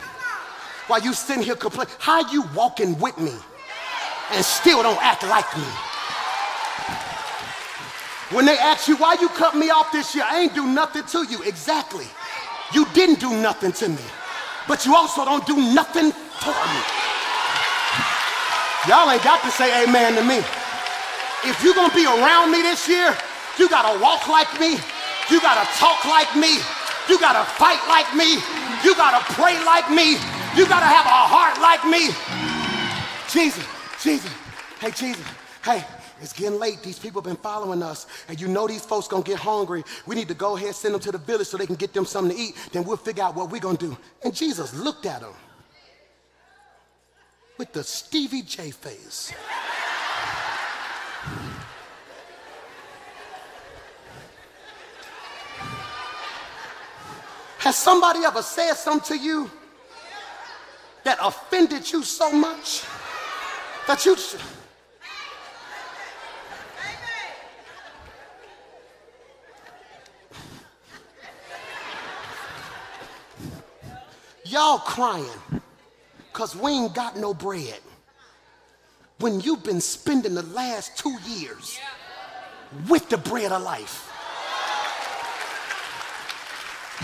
While you sitting here complaining, how you walking with me and still don't act like me? When they ask you why you cut me off this year, I ain't do nothing to you. Exactly. You didn't do nothing to me. But you also don't do nothing for me. Y'all ain't got to say amen to me. If you're gonna be around me this year, you gotta walk like me, you gotta talk like me, you gotta fight like me, you got to pray like me. You got to have a heart like me. Jesus, Jesus, hey, Jesus, hey, it's getting late. These people have been following us, and you know these folks gonna get hungry. We need to go ahead send them to the village so they can get them something to eat. Then we'll figure out what we're gonna do. And Jesus looked at them with the Stevie J face. Has somebody ever said something to you that offended you so much that you. Y'all crying because we ain't got no bread. When you've been spending the last two years with the bread of life.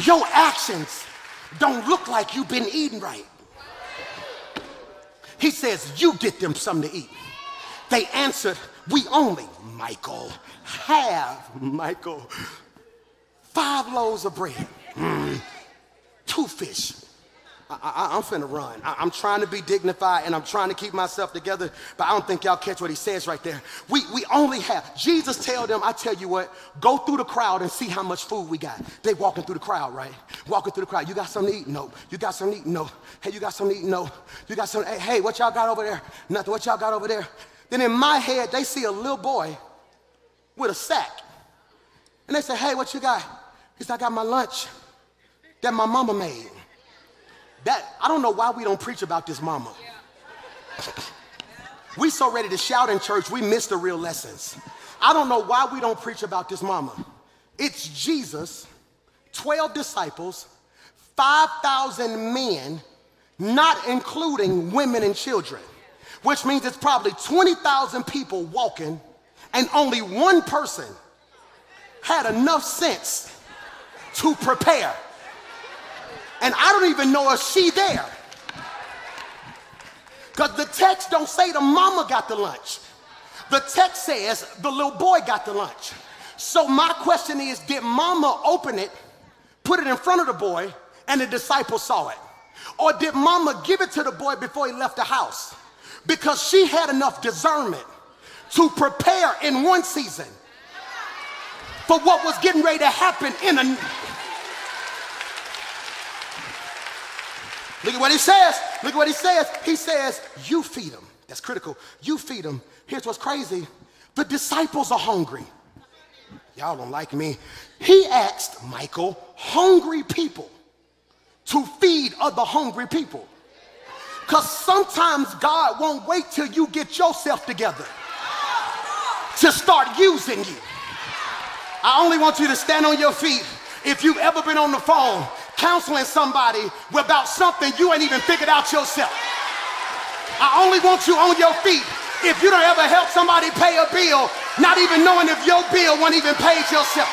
Your actions don't look like you've been eating right. He says, You get them something to eat. They answered, We only, Michael, have, Michael, five loaves of bread, mm, two fish, I, am finna run. I, am trying to be dignified and I'm trying to keep myself together, but I don't think y'all catch what he says right there. We, we only have, Jesus tell them, I tell you what, go through the crowd and see how much food we got. They walking through the crowd, right? Walking through the crowd. You got something to eat? No. You got something to eat? No. Hey, you got something to eat? No. You got something, hey, hey what y'all got over there? Nothing. What y'all got over there? Then in my head, they see a little boy with a sack. And they say, hey, what you got? He said, I got my lunch that my mama made. That I don't know why we don't preach about this mama. We so ready to shout in church, we miss the real lessons. I don't know why we don't preach about this mama. It's Jesus, 12 disciples, 5,000 men, not including women and children, which means it's probably 20,000 people walking and only one person had enough sense to prepare. And I don't even know if she there. Because the text don't say the mama got the lunch. The text says the little boy got the lunch. So my question is, did mama open it, put it in front of the boy, and the disciple saw it? Or did mama give it to the boy before he left the house? Because she had enough discernment to prepare in one season for what was getting ready to happen in a. Look at what he says. Look at what he says. He says, You feed them. That's critical. You feed them. Here's what's crazy the disciples are hungry. Y'all don't like me. He asked Michael, hungry people, to feed other hungry people. Because sometimes God won't wait till you get yourself together to start using you. I only want you to stand on your feet if you've ever been on the phone counseling somebody about something you ain't even figured out yourself. I only want you on your feet if you don't ever help somebody pay a bill, not even knowing if your bill wasn't even paid yourself.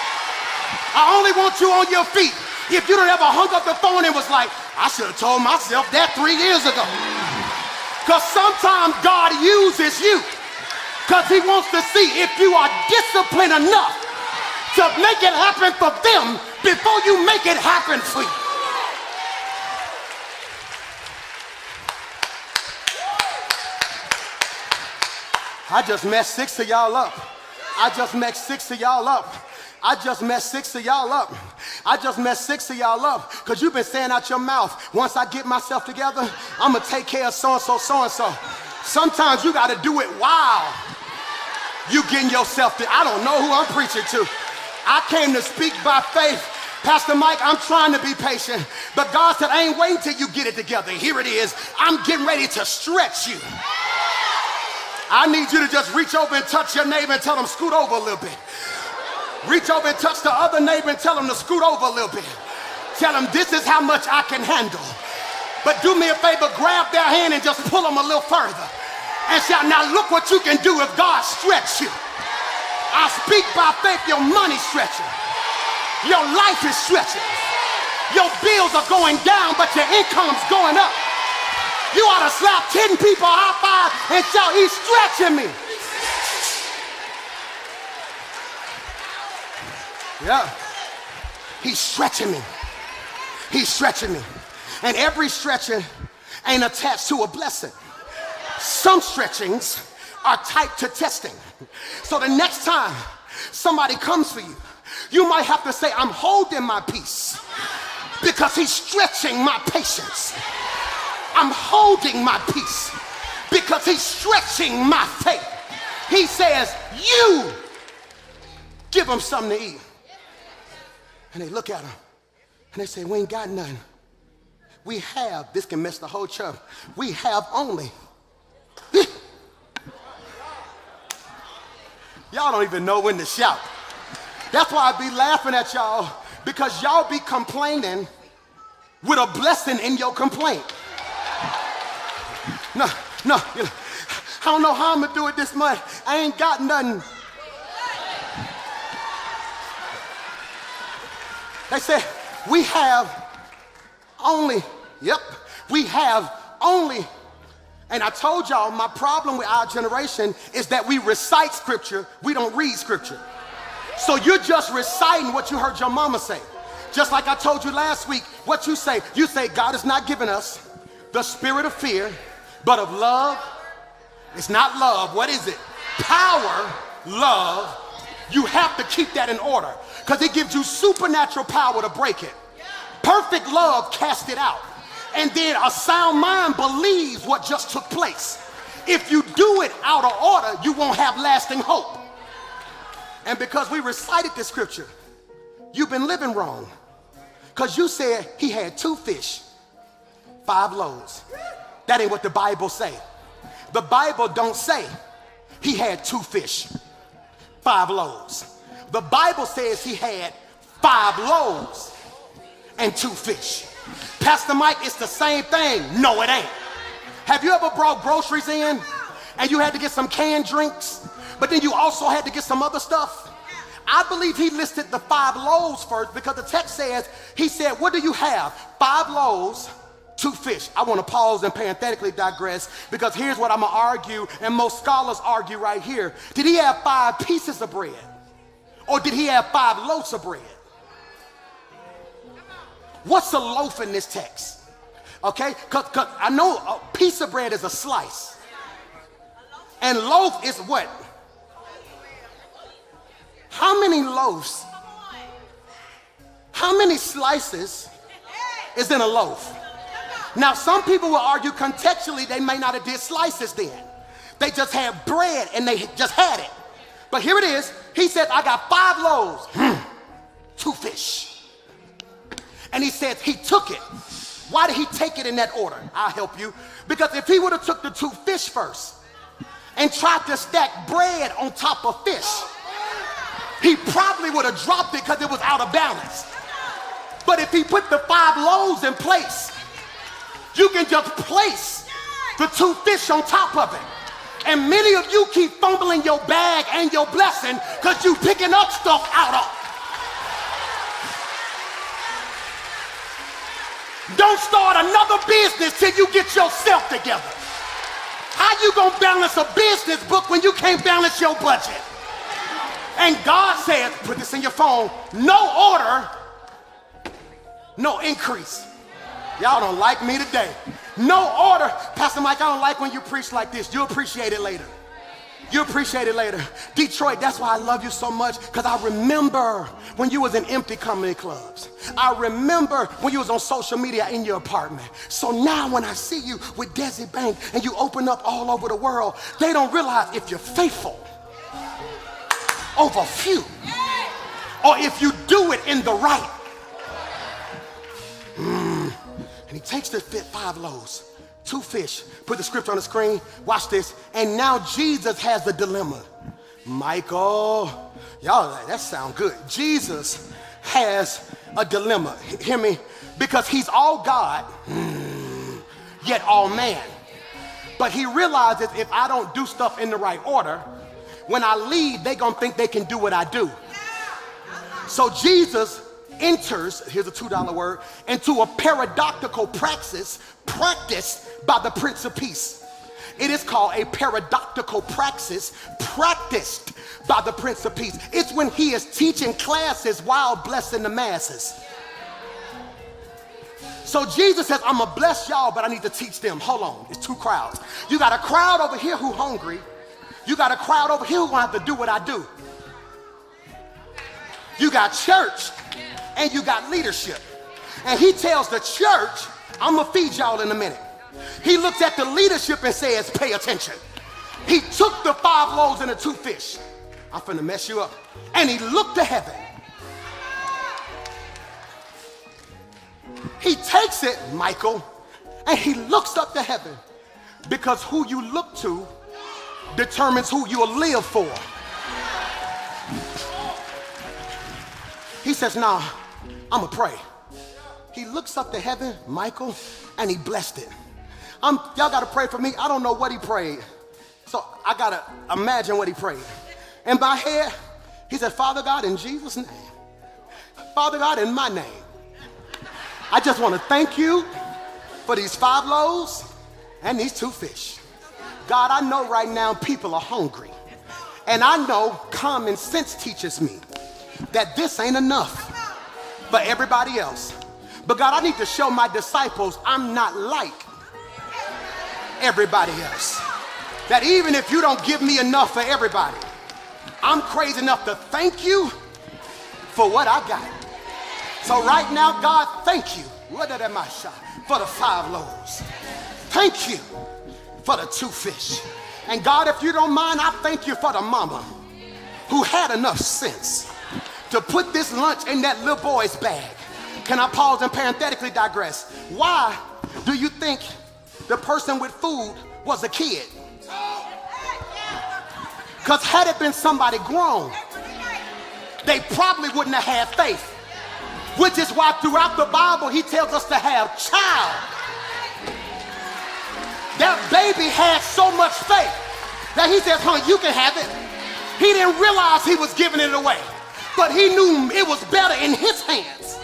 I only want you on your feet if you don't ever hung up the phone and was like, I should have told myself that three years ago. Because sometimes God uses you because he wants to see if you are disciplined enough to make it happen for them before you make it happen for you. I just messed six of y'all up. I just messed six of y'all up. I just messed six of y'all up. I just messed six of y'all up because you've been saying out your mouth, once I get myself together, I'm going to take care of so and so, so and so. Sometimes you got to do it while you getting yourself to. I don't know who I'm preaching to. I came to speak by faith. Pastor Mike, I'm trying to be patient, but God said, I ain't waiting till you get it together. Here it is. I'm getting ready to stretch you. I need you to just reach over and touch your neighbor and tell them scoot over a little bit. Reach over and touch the other neighbor and tell them to scoot over a little bit. Tell them this is how much I can handle. But do me a favor, grab their hand and just pull them a little further. And shout, now look what you can do if God stretch you. I speak by faith, your money stretching. Your life is stretching. Your bills are going down, but your income's going up. You ought to slap 10 people high five and shout, He's stretching me. Yeah. He's stretching me. He's stretching me. And every stretching ain't attached to a blessing. Some stretchings are tied to testing. So the next time somebody comes for you, you might have to say, I'm holding my peace because he's stretching my patience. I'm holding my peace because he's stretching my faith. He says, You give them something to eat. And they look at him and they say, We ain't got nothing. We have, this can mess the whole church. We have only. y'all don't even know when to shout. That's why I be laughing at y'all because y'all be complaining with a blessing in your complaint. No, no. I don't know how I'm gonna do it this month. I ain't got nothing. They said, we have only, yep, we have only. And I told y'all my problem with our generation is that we recite scripture, we don't read scripture. So you're just reciting what you heard your mama say. Just like I told you last week, what you say, you say, God has not given us the spirit of fear, but of love. It's not love. What is it? Power, love. You have to keep that in order because it gives you supernatural power to break it. Perfect love cast it out. And then a sound mind believes what just took place. If you do it out of order, you won't have lasting hope. And because we recited the scripture, you've been living wrong. Because you said he had two fish, five loaves. That ain't what the Bible say. The Bible don't say he had two fish, five loaves. The Bible says he had five loaves and two fish. Pastor Mike, it's the same thing. No, it ain't. Have you ever brought groceries in and you had to get some canned drinks, but then you also had to get some other stuff? I believe he listed the five loaves first because the text says, he said, What do you have? Five loaves, two fish. I want to pause and parenthetically digress because here's what I'm going to argue, and most scholars argue right here. Did he have five pieces of bread? Or did he have five loaves of bread? What's a loaf in this text? Okay, because I know a piece of bread is a slice. And loaf is what? How many loaves? How many slices is in a loaf? Now, some people will argue contextually they may not have did slices then. They just had bread and they just had it. But here it is. He said, I got five loaves, hmm. two fish. And he says he took it. Why did he take it in that order? I'll help you. Because if he would have took the two fish first and tried to stack bread on top of fish, he probably would have dropped it because it was out of balance. But if he put the five loaves in place, you can just place the two fish on top of it. And many of you keep fumbling your bag and your blessing because you picking up stuff out of. Don't start another business till you get yourself together. How you gonna balance a business book when you can't balance your budget? And God said, put this in your phone, no order, no increase. Y'all don't like me today. No order. Pastor Mike, I don't like when you preach like this. You appreciate it later. You appreciate it later. Detroit, that's why I love you so much because I remember when you was in empty comedy clubs. I remember when you was on social media in your apartment. So now when I see you with Desi Banks and you open up all over the world, they don't realize if you're faithful over few or if you do it in the right. Mm. And he takes the five loaves two fish. Put the scripture on the screen. Watch this. And now Jesus has the dilemma. Michael, y'all, that sound good. Jesus has a dilemma. Hear me? Because he's all God, hmm, yet all man. But he realizes if I don't do stuff in the right order, when I leave, they gonna think they can do what I do. So Jesus enters, here's a $2 word, into a paradoxical praxis practiced by the Prince of Peace. It is called a paradoxical praxis practiced by the Prince of Peace. It's when he is teaching classes while blessing the masses. So Jesus says, I'm gonna bless y'all, but I need to teach them. Hold on, it's two crowds. You got a crowd over here who hungry. You got a crowd over here who gonna have to do what I do. You got church and you got leadership. And he tells the church, I'm gonna feed y'all in a minute. He looks at the leadership and says, pay attention. He took the five loaves and the two fish. I'm finna mess you up. And he looked to heaven. He takes it, Michael, and he looks up to heaven because who you look to determines who you'll live for. He says, Nah, I'm gonna pray. He looks up to heaven, Michael, and he blessed it. I'm, y'all gotta pray for me. I don't know what he prayed. So I gotta imagine what he prayed. And by head, he said, Father God, in Jesus' name. Father God, in my name. I just wanna thank you for these five loaves and these two fish. God, I know right now people are hungry. And I know common sense teaches me that this ain't enough for everybody else. But God, I need to show my disciples I'm not like everybody else. That even if you don't give me enough for everybody, I'm crazy enough to thank you for what I got. So right now, God, thank you. What I for the five loaves? Thank you for the two fish. And God, if you don't mind, I thank you for the mama who had enough sense to put this lunch in that little boy's bag. Can I pause and parenthetically digress? Why do you think the person with food was a kid? Because had it been somebody grown, they probably wouldn't have had faith. Which is why throughout the Bible, he tells us to have child. That baby had so much faith that he says, honey, you can have it. He didn't realize he was giving it away. But he knew it was better in his hands.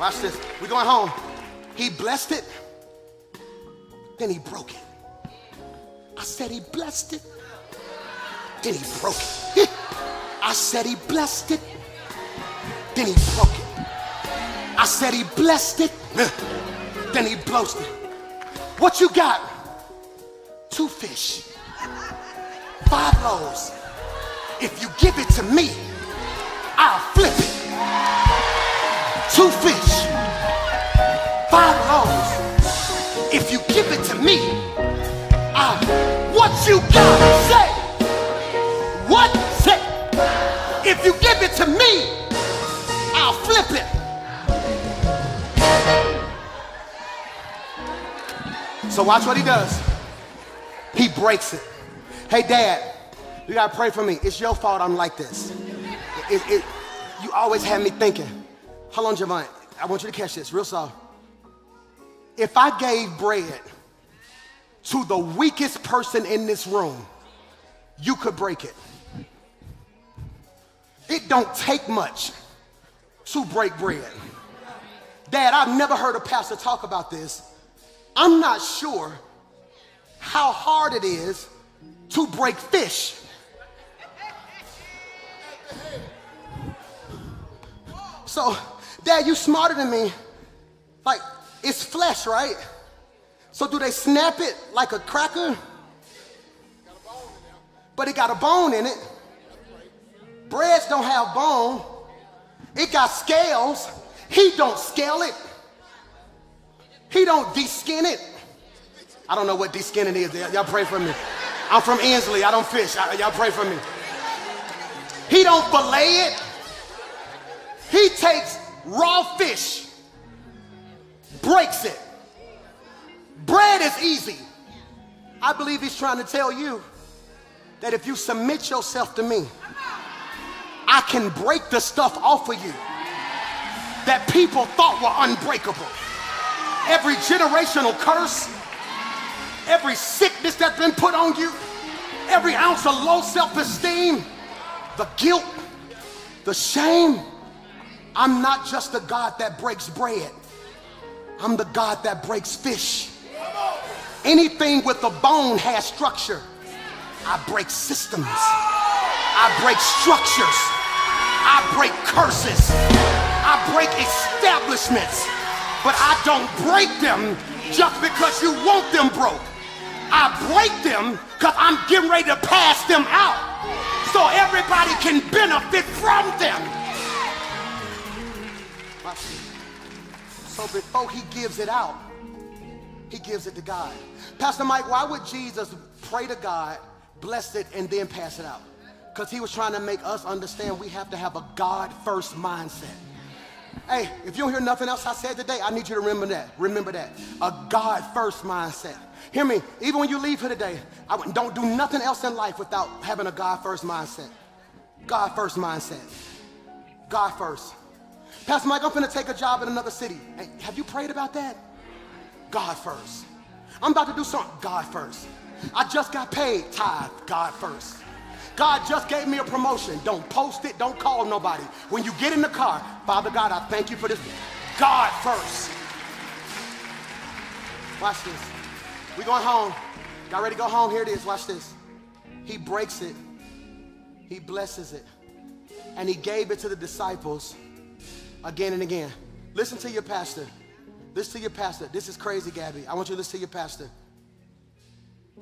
Watch this. We're going home. He blessed it, then he broke it. I said he blessed it, then he broke it. I said he blessed it, then he broke it. I said he blessed it, then he blows it. What you got? Two fish, five loaves. If you give it to me, I'll flip it. Two fish, five loaves. If you give it to me, I what you got? Say what? Say if you give it to me, I'll flip it. So watch what he does. He breaks it. Hey, Dad, you gotta pray for me. It's your fault I'm like this. It, it, you always have me thinking. Hold on, Javon. I want you to catch this real soft. If I gave bread to the weakest person in this room, you could break it. It don't take much to break bread. Dad, I've never heard a pastor talk about this. I'm not sure how hard it is to break fish. So, Dad, you smarter than me. Like, it's flesh, right? So do they snap it like a cracker? But it got a bone in it. Breads don't have bone. It got scales. He don't scale it. He don't de-skin it. I don't know what de-skinning is. Y'all pray for me. I'm from Ensley. I don't fish. Y'all pray for me. He don't fillet it. He takes raw fish, breaks it. Bread is easy. I believe he's trying to tell you that if you submit yourself to me, I can break the stuff off of you that people thought were unbreakable. Every generational curse, every sickness that's been put on you, every ounce of low self esteem, the guilt, the shame. I'm not just the God that breaks bread, I'm the God that breaks fish. Anything with a bone has structure. I break systems, I break structures, I break curses, I break establishments but I don't break them just because you want them broke. I break them because I'm getting ready to pass them out so everybody can benefit from them. So before he gives it out, he gives it to God. Pastor Mike, why would Jesus pray to God, bless it, and then pass it out? Because he was trying to make us understand we have to have a God first mindset. Hey, if you don't hear nothing else I said today, I need you to remember that. Remember that. A God first mindset. Hear me. Even when you leave here today, I don't do nothing else in life without having a God first mindset. God first mindset. God first. Pastor Mike, I'm going to take a job in another city. Hey, have you prayed about that? God first. I'm about to do something. God first. I just got paid. Tithe. God first. God just gave me a promotion. Don't post it. Don't call nobody. When you get in the car, Father God, I thank you for this. God first. Watch this. We going home. Got ready to go home? Here it is. Watch this. He breaks it. He blesses it. And he gave it to the disciples again and again. Listen to your pastor. Listen to your pastor. This is crazy, Gabby. I want you to listen to your pastor.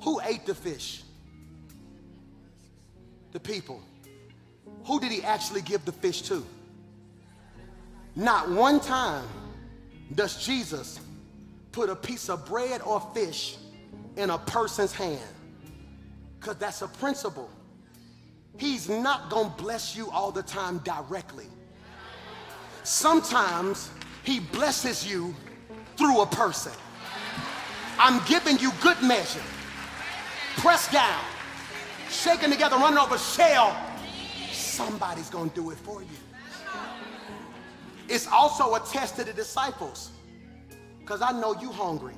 Who ate the fish? the people. Who did he actually give the fish to? Not one time does Jesus put a piece of bread or fish in a person's hand. Because that's a principle. He's not going to bless you all the time directly. Sometimes he blesses you through a person. I'm giving you good measure. Press down shaking together, running over shell, somebody's going to do it for you. It's also a test to the disciples because I know you hungry.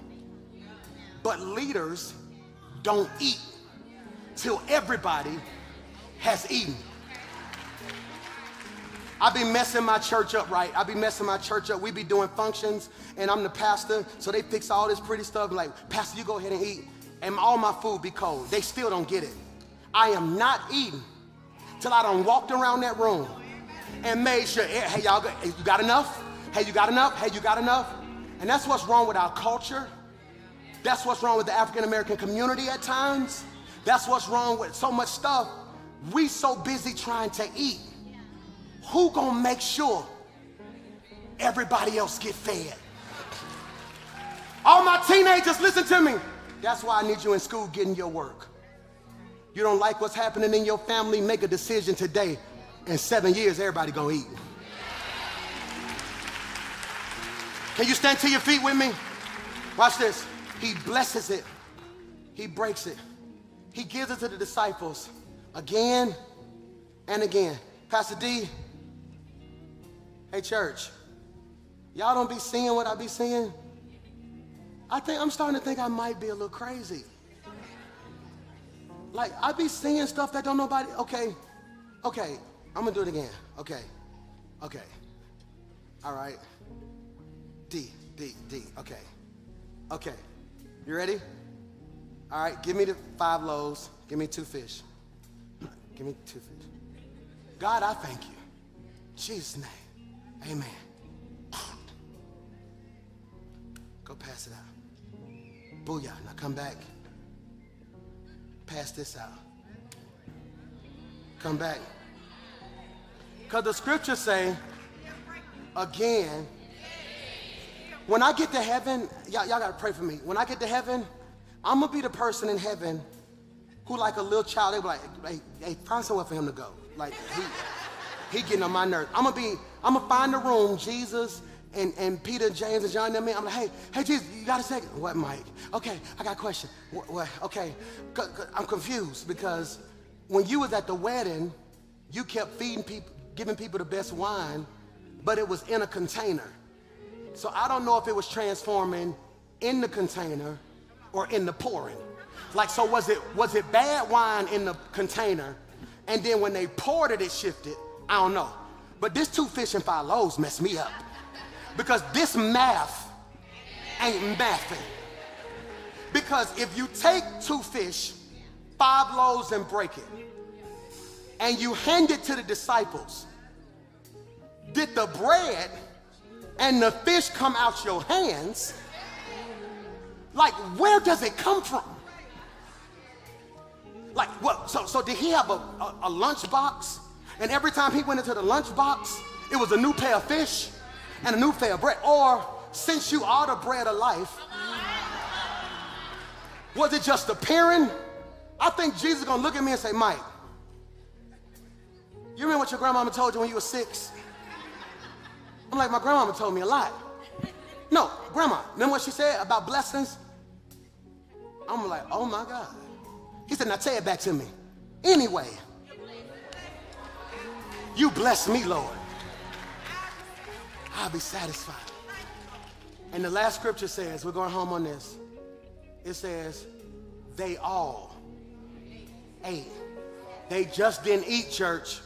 But leaders don't eat till everybody has eaten. I be messing my church up, right? I be messing my church up. We be doing functions, and I'm the pastor, so they fix all this pretty stuff. Like, Pastor, you go ahead and eat, and all my food be cold. They still don't get it. I am not eating till I done walked around that room and made sure, hey, y'all, hey, you got enough? Hey, you got enough? Hey, you got enough? And that's what's wrong with our culture. That's what's wrong with the African American community at times. That's what's wrong with so much stuff. We so busy trying to eat. Who gonna make sure everybody else get fed? All my teenagers, listen to me. That's why I need you in school getting your work. You don't like what's happening in your family, make a decision today. In seven years, everybody gonna eat. Can you stand to your feet with me? Watch this. He blesses it. He breaks it. He gives it to the disciples again and again. Pastor D, hey church, y'all don't be seeing what I be seeing? I think I'm starting to think I might be a little crazy. Like I be seeing stuff that don't nobody. Okay, okay, I'm gonna do it again. Okay, okay, all right. D, D, D. Okay, okay. You ready? All right. Give me the five loaves. Give me two fish. Give me two fish. God, I thank you. Jesus' name. Amen. Go pass it out. Booyah. Now come back. Pass this out. Come back. Because the scriptures say, again, when I get to heaven, y'all, y'all got to pray for me. When I get to heaven, I'm to be the person in heaven who, like a little child, they be like, hey, hey, find somewhere for him to go. Like, he, he getting on my nerves. I'm to be, I'm to find the room, Jesus and, and Peter, James, and John and me. I'm like, hey, hey, Jesus, you got a second? What, Mike? Okay, I got a question. What, what? Okay, I'm confused because when you was at the wedding, you kept feeding people, giving people the best wine, but it was in a container. So I don't know if it was transforming in the container or in the pouring. Like, so was it, was it bad wine in the container? And then when they poured it, it shifted? I don't know. But this two fish and five loaves messed me up. Because this math ain't mathing. Because if you take two fish, five loaves, and break it, and you hand it to the disciples, did the bread and the fish come out your hands? Like, where does it come from? Like, what? So, so did he have a, a, a? And every time he went into the lunch box, it was a new pair of fish and a new pair of bread. Or since you are the bread of life, was it just appearing? I think Jesus is gonna look at me and say, Mike, you remember what your grandmama told you when you were six? I'm like, my grandmama told me a lot. No, grandma, remember what she said about blessings? I'm like, oh my God. He said, now say it back to me. Anyway, you bless me, Lord. I'll be satisfied. And the last scripture says, we're going home on this. It says, they all ate. They just didn't eat, church.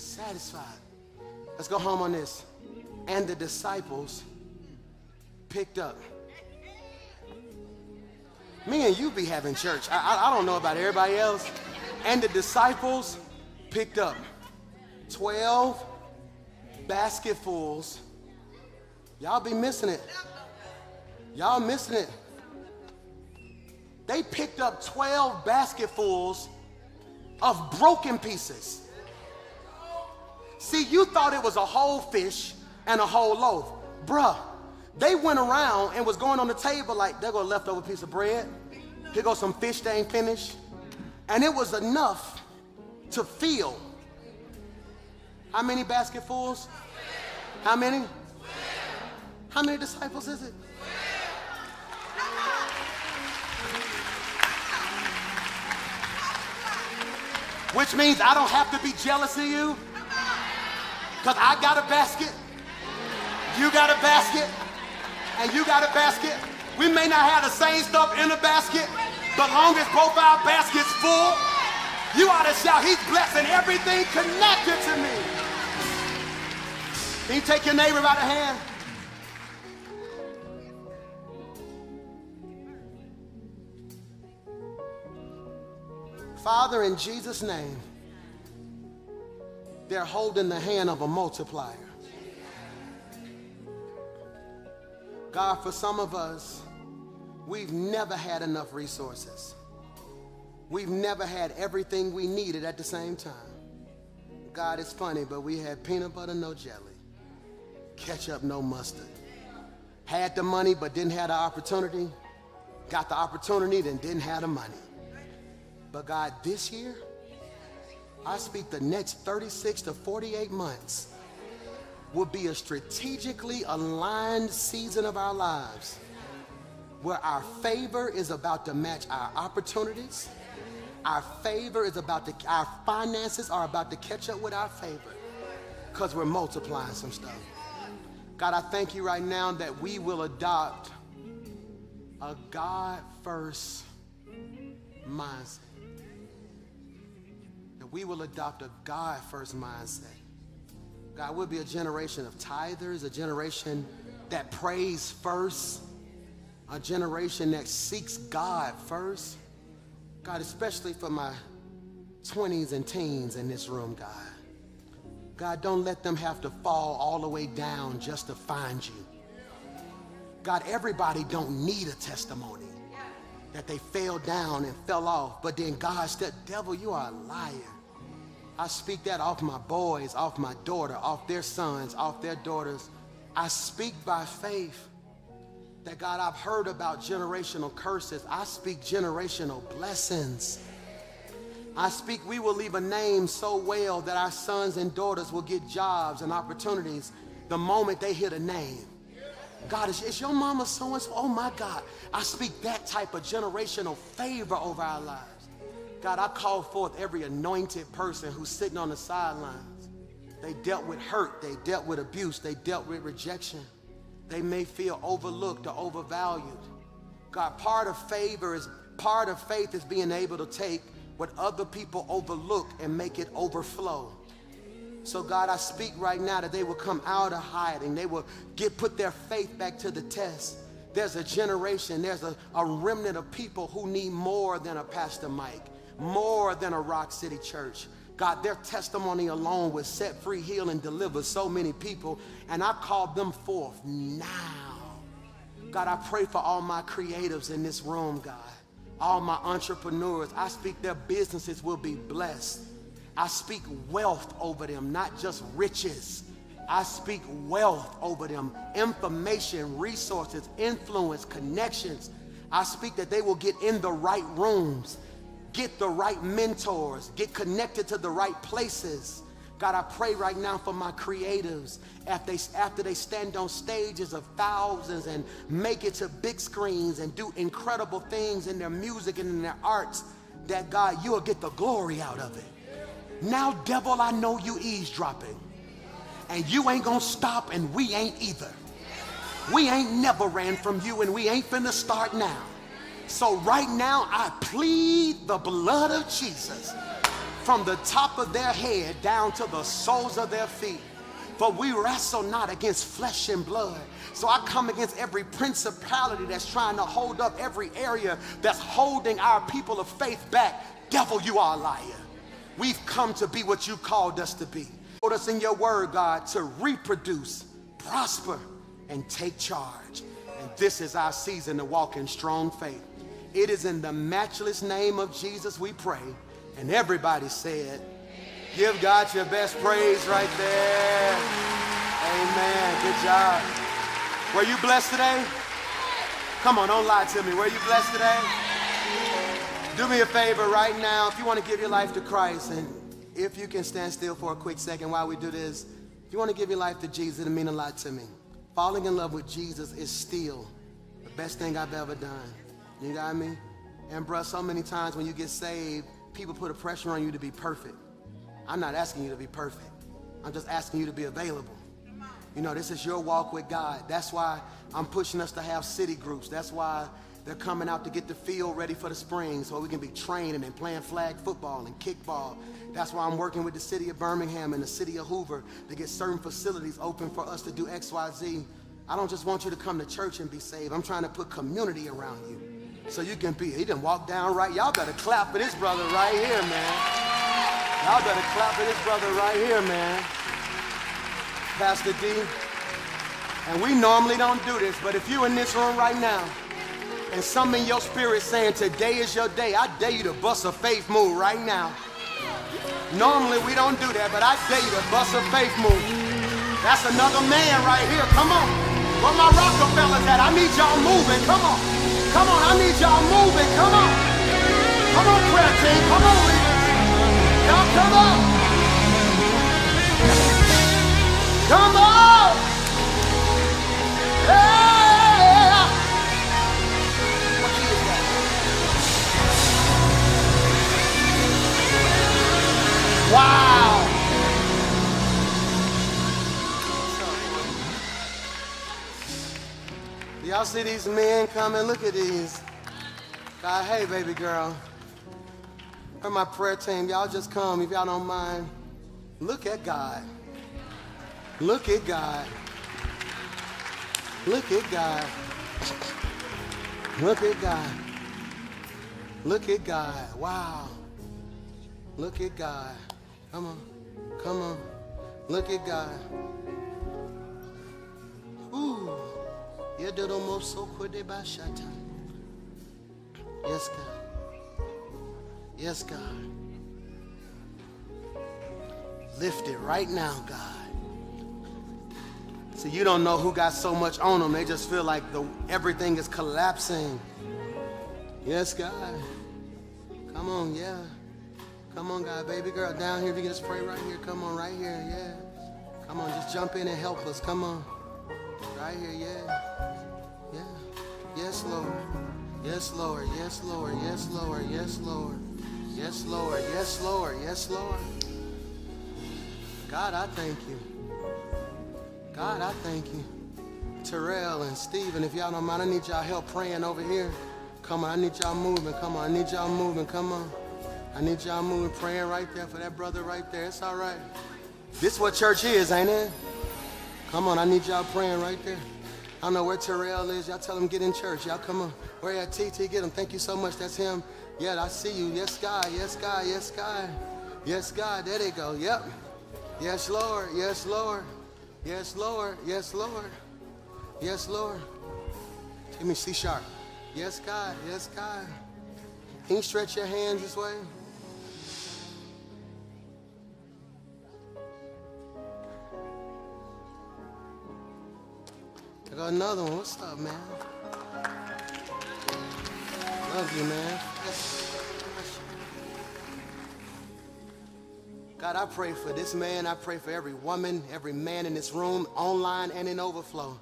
Satisfied. Let's go home on this. And the disciples picked up. Me and you be having church. I, I, I don't know about everybody else. And the disciples picked up 12 basketfuls. Y'all be missing it. Y'all missing it. They picked up 12 basketfuls of broken pieces. See, you thought it was a whole fish and a whole loaf. Bruh, they went around and was going on the table like, there go a leftover piece of bread. Here goes some fish they ain't finished. And it was enough to fill. How many basketfuls? How many? How many disciples is it? Which means I don't have to be jealous of you. Because I got a basket. You got a basket and you got a basket. We may not have the same stuff in the basket, But long as both our baskets full, you ought to shout, He's blessing everything connected to me. Can you take your neighbor by the hand? Father, in Jesus' name, they're holding the hand of a multiplier. God, for some of us, we've never had enough resources. We've never had everything we needed at the same time. God, it's funny, but we had peanut butter, no jelly, ketchup, no mustard. Had the money, but didn't have the opportunity. Got the opportunity, then didn't have the money. But God, this year, I speak the next 36 to 48 months will be a strategically aligned season of our lives where our favor is about to match our opportunities. Our favor is about to, our finances are about to catch up with our favor because we're multiplying some stuff. God, I thank you right now that we will adopt a God first mindset we will adopt a God first mindset. God, we'll be a generation of tithers, a generation that prays first, a generation that seeks God first. God, especially for my 20s and teens in this room, God. God, don't let them have to fall all the way down just to find you. God, everybody don't need a testimony that they fell down and fell off, but then God said, devil, you are a liar. I speak that off my boys, off my daughter, off their sons, off their daughters. I speak by faith that God, I've heard about generational curses. I speak generational blessings. I speak we will leave a name so well that our sons and daughters will get jobs and opportunities the moment they hear the name. God, is, is your mama so and so? Oh my God. I speak that type of generational favor over our lives. God, I call forth every anointed person who's sitting on the sidelines. They dealt with hurt, they dealt with abuse, they dealt with rejection. They may feel overlooked or overvalued. God, part of favor is part of faith is being able to take what other people overlook and make it overflow. So God, I speak right now that they will come out of hiding. They will get put their faith back to the test. There's a generation, there's a, a remnant of people who need more than a Pastor Mike more than a Rock City church. God, their testimony alone would set free, heal, and deliver so many people. And I call them forth now. God, I pray for all my creatives in this room, God. All my entrepreneurs. I speak their businesses will be blessed. I speak wealth over them, not just riches. I speak wealth over them, information, resources, influence, connections. I speak that they will get in the right rooms get the right mentors, get connected to the right places. God, I pray right now for my creatives after they, after they stand on stages of thousands and make it to big screens and do incredible things in their music and in their arts, that God, you'll get the glory out of it. Now, devil, I know you eavesdropping. And you ain't gonna stop, and we ain't either. We ain't never ran from you, and we ain't finna start now. So right now, I plead the blood of Jesus from the top of their head down to the soles of their feet. For we wrestle not against flesh and blood. So I come against every principality that's trying to hold up every area that's holding our people of faith back. Devil, you are a liar. We've come to be what you called us to be. Told us in your word, God, to reproduce, prosper, and take charge. And this is our season to walk in strong faith. It is in the matchless name of Jesus we pray. And everybody said, Give God your best praise right there. Amen. Good job. Were you blessed today? Come on, don't lie to me. Were you blessed today? Do me a favor right now. If you want to give your life to Christ, and if you can stand still for a quick second while we do this, if you want to give your life to Jesus, it means a lot to me. Falling in love with Jesus is still the best thing I've ever done. You got me? And bruh, so many times when you get saved, people put a pressure on you to be perfect. I'm not asking you to be perfect. I'm just asking you to be available. You know, this is your walk with God. That's why I'm pushing us to have city groups. That's why They're coming out to get the field ready for the spring so we can be training and playing flag football and kickball. That's why I'm working with the city of Birmingham and the city of Hoover to get certain facilities open for us to do XYZ. I don't just want you to come to church and be saved. I'm trying to put community around you so you can be. He didn't walk down right. Y'all better clap for this brother right here, man. Y'all better clap for this brother right here, man. Pastor D. And we normally don't do this, but if you're in this room right now and something in your spirit saying today is your day, I dare you to bust a faith move right now. Normally we don't do that, but I dare you to bust a faith move. That's another man right here. Come on. Where my Rockefellers at? I need y'all moving. Come on. Come on. I need y'all moving. Come on. Come on, prayer team. Come on, leaders. Y'all come on. See these men coming? Look at these. God, hey, baby girl. Or my prayer team, y'all just come if y'all don't mind. Look at God. Look at God. Look at God. Look at God. Look at God. Wow. Look at God. Come on. Come on. Look at God. Ooh. Yes, God. Yes, God. Lift it right now, God. See, you don't know who got so much on them. They just feel like the everything is collapsing. Yes, God. Come on, yeah. Come on, God. Baby girl, down here. If you can just pray right here. Come on, right here, yeah. Come on, just jump in and help us. Come on. Right here. Yeah. Yes, Lord. Yes, Lord. Yes, Lord. Yes, Lord. Yes, Lord. Yes, Lord. Yes, Lord. Yes, Lord. God, I thank you. God, I thank you. Terrell and Stephen, if y'all don't mind, I need y'all help praying over here. Come on, I need y'all moving. Come on, I need y'all moving. Come on. I need y'all moving, praying right there for that brother right there. It's all right. This what church is, ain't it? Come on, I need y'all praying right there. I don't know where Terrell is. Y'all tell him get in church. Y'all come on. Where at TT? Get him. Thank you so much. That's him. Yeah, I see you. Yes, God. Yes, God. Yes, God. Yes, God. There they go. Yep. Yes, Lord. Yes, Lord. Yes, Lord. Yes, Lord. Yes, Lord. Give me C sharp. Yes, God. Yes, God. Can you stretch your hands this way? I got another one. What's up, man? Love you, man. God, I pray for this man. I pray for every woman, every man in this room, online and in overflow.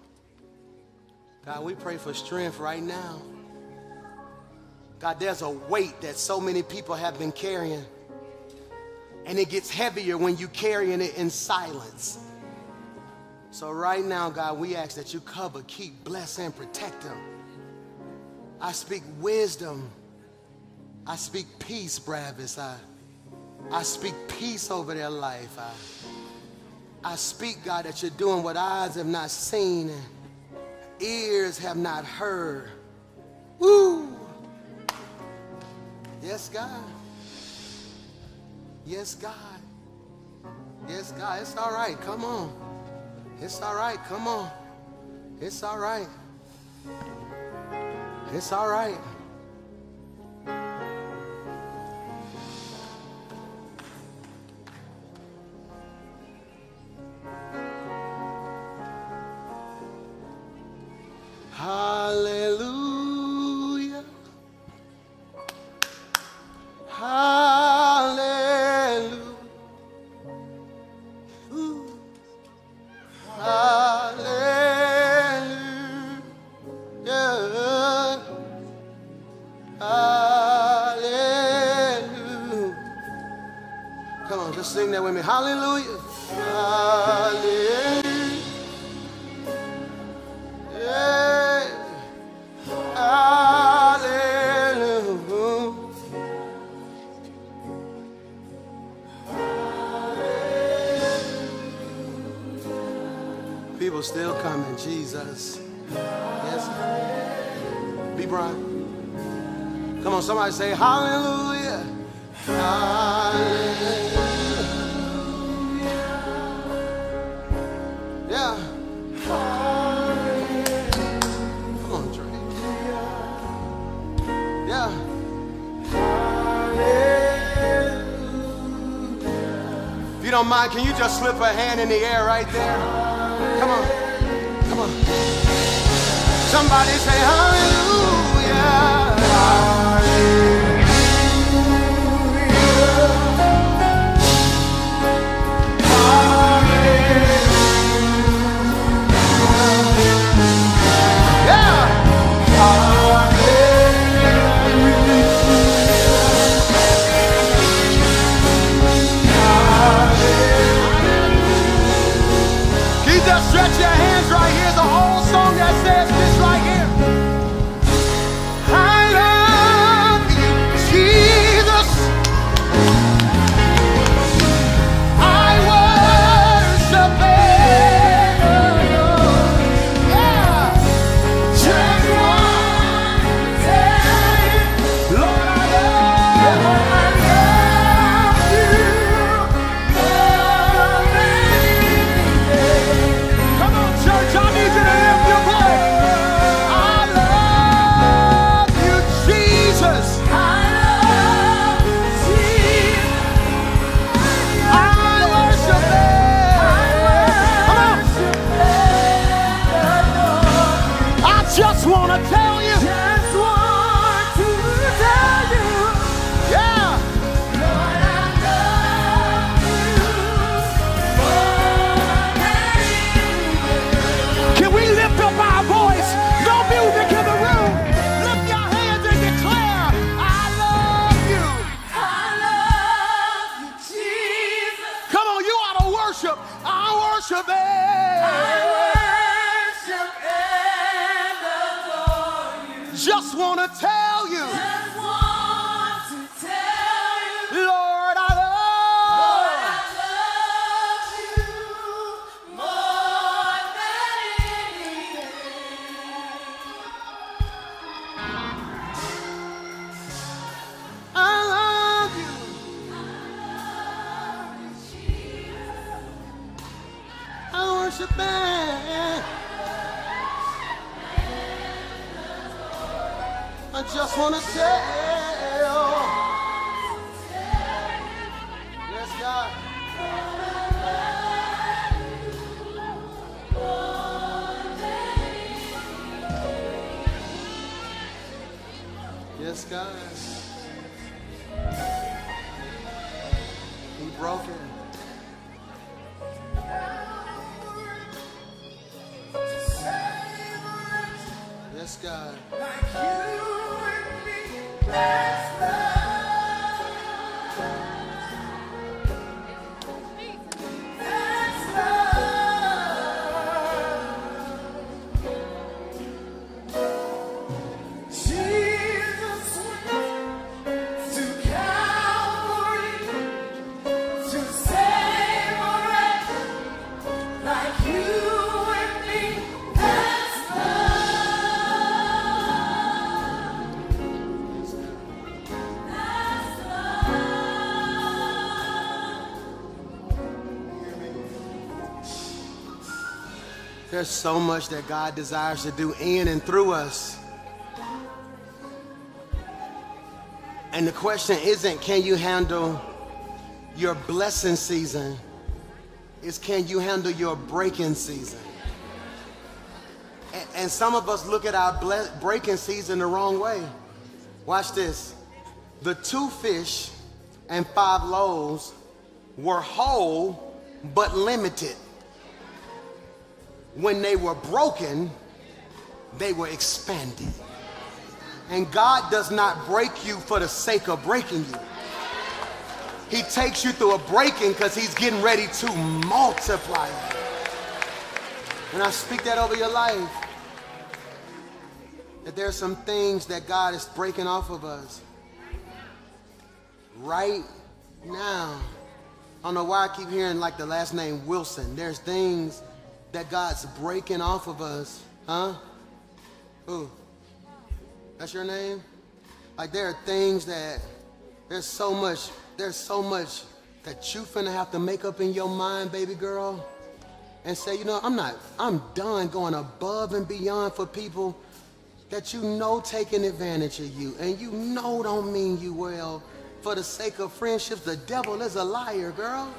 God, we pray for strength right now. God, there's a weight that so many people have been carrying. And it gets heavier when you're carrying it in silence. So right now, God, we ask that you cover, keep, bless, and protect them. I speak wisdom. I speak peace, Bravis. I, I speak peace over their life. I, I speak, God, that you're doing what eyes have not seen and ears have not heard. Woo! Yes, God. Yes, God. Yes, God. It's all right. Come on. It's all right. Come on. It's all right. It's all right. Say hallelujah. Hallelujah. Yeah. Come on, Trey. Yeah. If you don't mind, can you just slip a hand in the air right there? Come on. Come on. Somebody say hallelujah. There's so much that God desires to do in and through us. And the question isn't can you handle your blessing season? It's can you handle your breaking season? And, and some of us look at our breaking season the wrong way. Watch this. The two fish and five loaves were whole but limited. When they were broken, they were expanded. And God does not break you for the sake of breaking you. He takes you through a breaking because he's getting ready to multiply you. And I speak that over your life. That there are some things that God is breaking off of us. Right now. I don't know why I keep hearing like the last name Wilson. There's things that God's breaking off of us? Huh? Who? That's your name? Like there are things that there's so much, there's so much that you finna have to make up in your mind, baby girl, and say, you know, I'm not, I'm done going above and beyond for people that you know taking advantage of you and you know don't mean you well for the sake of friendships. The devil is a liar, girl.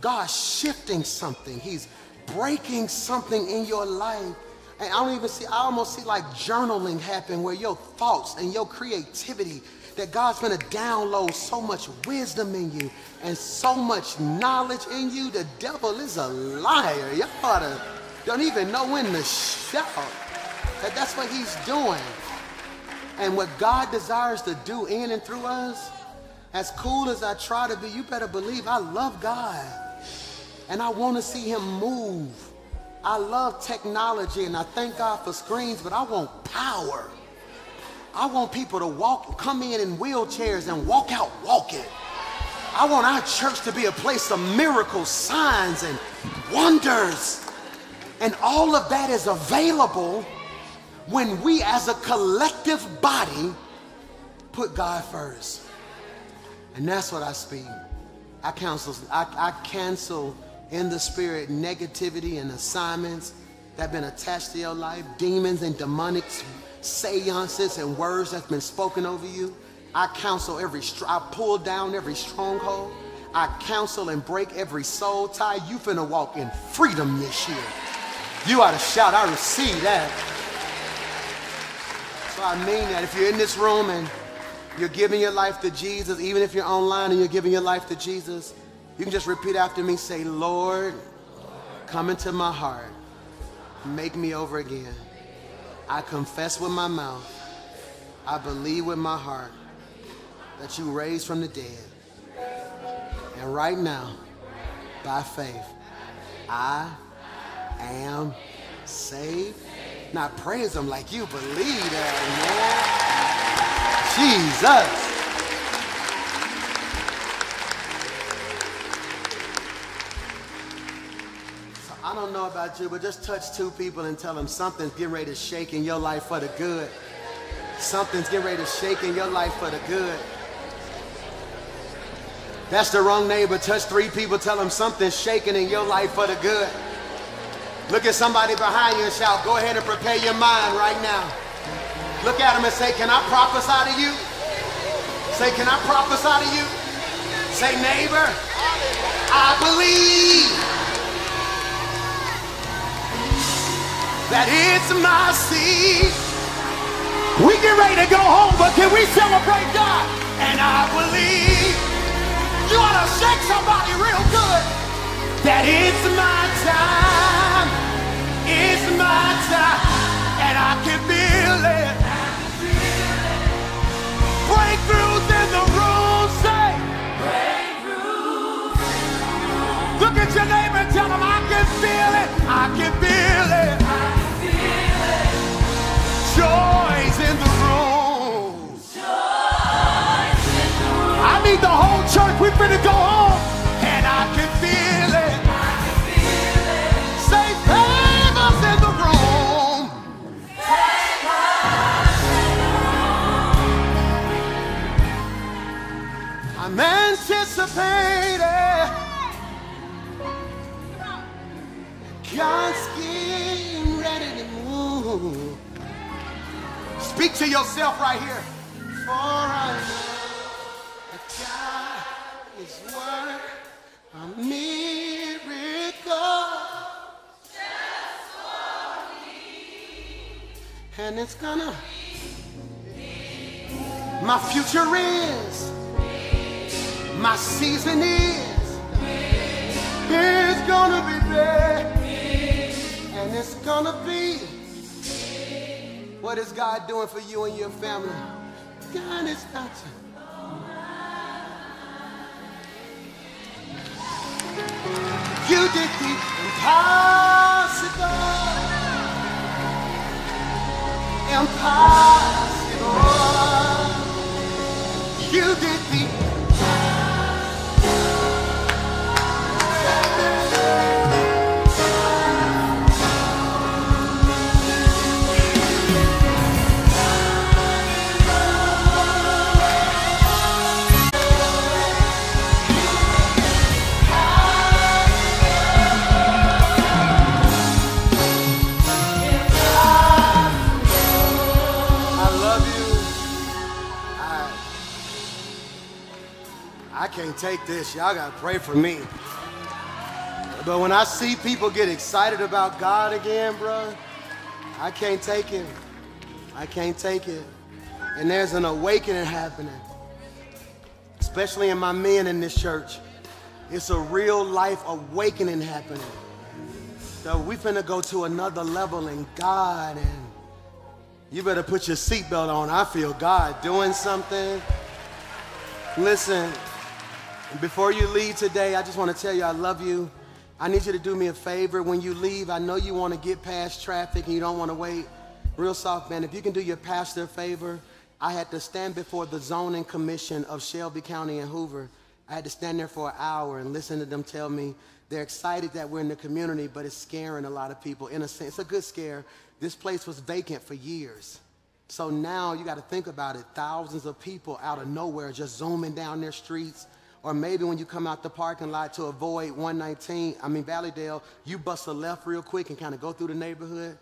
God's shifting something. He's breaking something in your life. And I don't even see, I almost see like journaling happen where your thoughts and your creativity, that God's gonna download so much wisdom in you and so much knowledge in you. The devil is a liar. Y'all ought to, don't even know when to shout. That that's what he's doing. And what God desires to do in and through us, as cool as I try to be, you better believe I love God. And I want to see him move. I love technology and I thank God for screens, but I want power. I want people to walk, come in in wheelchairs and walk out walking. I want our church to be a place of miracles, signs, and wonders. And all of that is available when we as a collective body put God first. And that's what I speak. I counsel, I, I cancel in the spirit negativity and assignments that have been attached to your life, demons and demonic seances and words that's been spoken over you. I counsel every, I pull down every stronghold. I counsel and break every soul tie. You finna walk in freedom this year. You ought to shout, I receive that. So I mean that if you're in this room and you're giving your life to Jesus, even if you're online and you're giving your life to Jesus, you can just repeat after me. Say, Lord, come into my heart. Make me over again. I confess with my mouth. I believe with my heart that you raised from the dead. And right now, by faith, I am saved not praise him like you believe that, man. Jesus. Know about you, but just touch two people and tell them something's getting ready to shake in your life for the good. Something's getting ready to shake in your life for the good. That's the wrong neighbor. Touch three people, tell them something's shaking in your life for the good. Look at somebody behind you and shout, go ahead and prepare your mind right now. Look at them and say, can I prophesy to you? Say, can I prophesy to you? Say, neighbor, I believe that it's my seed. We get ready to go home, but can we celebrate God? And I believe you ought to shake somebody real good that it's my time. It's my time. And I can feel it. Breakthroughs in the room. Say. Breakthroughs. Look at your neighbor and tell him I can feel it. I can feel it. Joy's in the room. I need the whole church. We're finna go home. And I can feel it. I can feel it. Say favors in the room. I'm anticipating God's getting ready to move. Speak to yourself right here. For I know that God is a miracle. And it's gonna. My future is. My season is. It's gonna be there. And it's gonna be. What is God doing for you and your family? God is not. You did the impossible. Impossible. You did can't take this. Y'all gotta pray for me. But when I see people get excited about God again, bro, I can't take it. I can't take it. And there's an awakening happening, especially in my men in this church. It's a real life awakening happening. So we finna go to another level in God and you better put your seatbelt on. I feel God doing something. Listen, before you leave today, I just want to tell you I love you. I need you to do me a favor. When you leave, I know you want to get past traffic and you don't want to wait. Real soft, man. If you can do your pastor a favor, I had to stand before the zoning commission of Shelby County and Hoover. I had to stand there for an hour and listen to them tell me they're excited that we're in the community, but it's scaring a lot of people. In a sense, it's a good scare. This place was vacant for years. So now you got to think about it. Thousands of people out of nowhere just zooming down their streets. Or maybe when you come out the parking lot to avoid 119, I mean Valleydale, you bust a left real quick and kind of go through the neighborhood.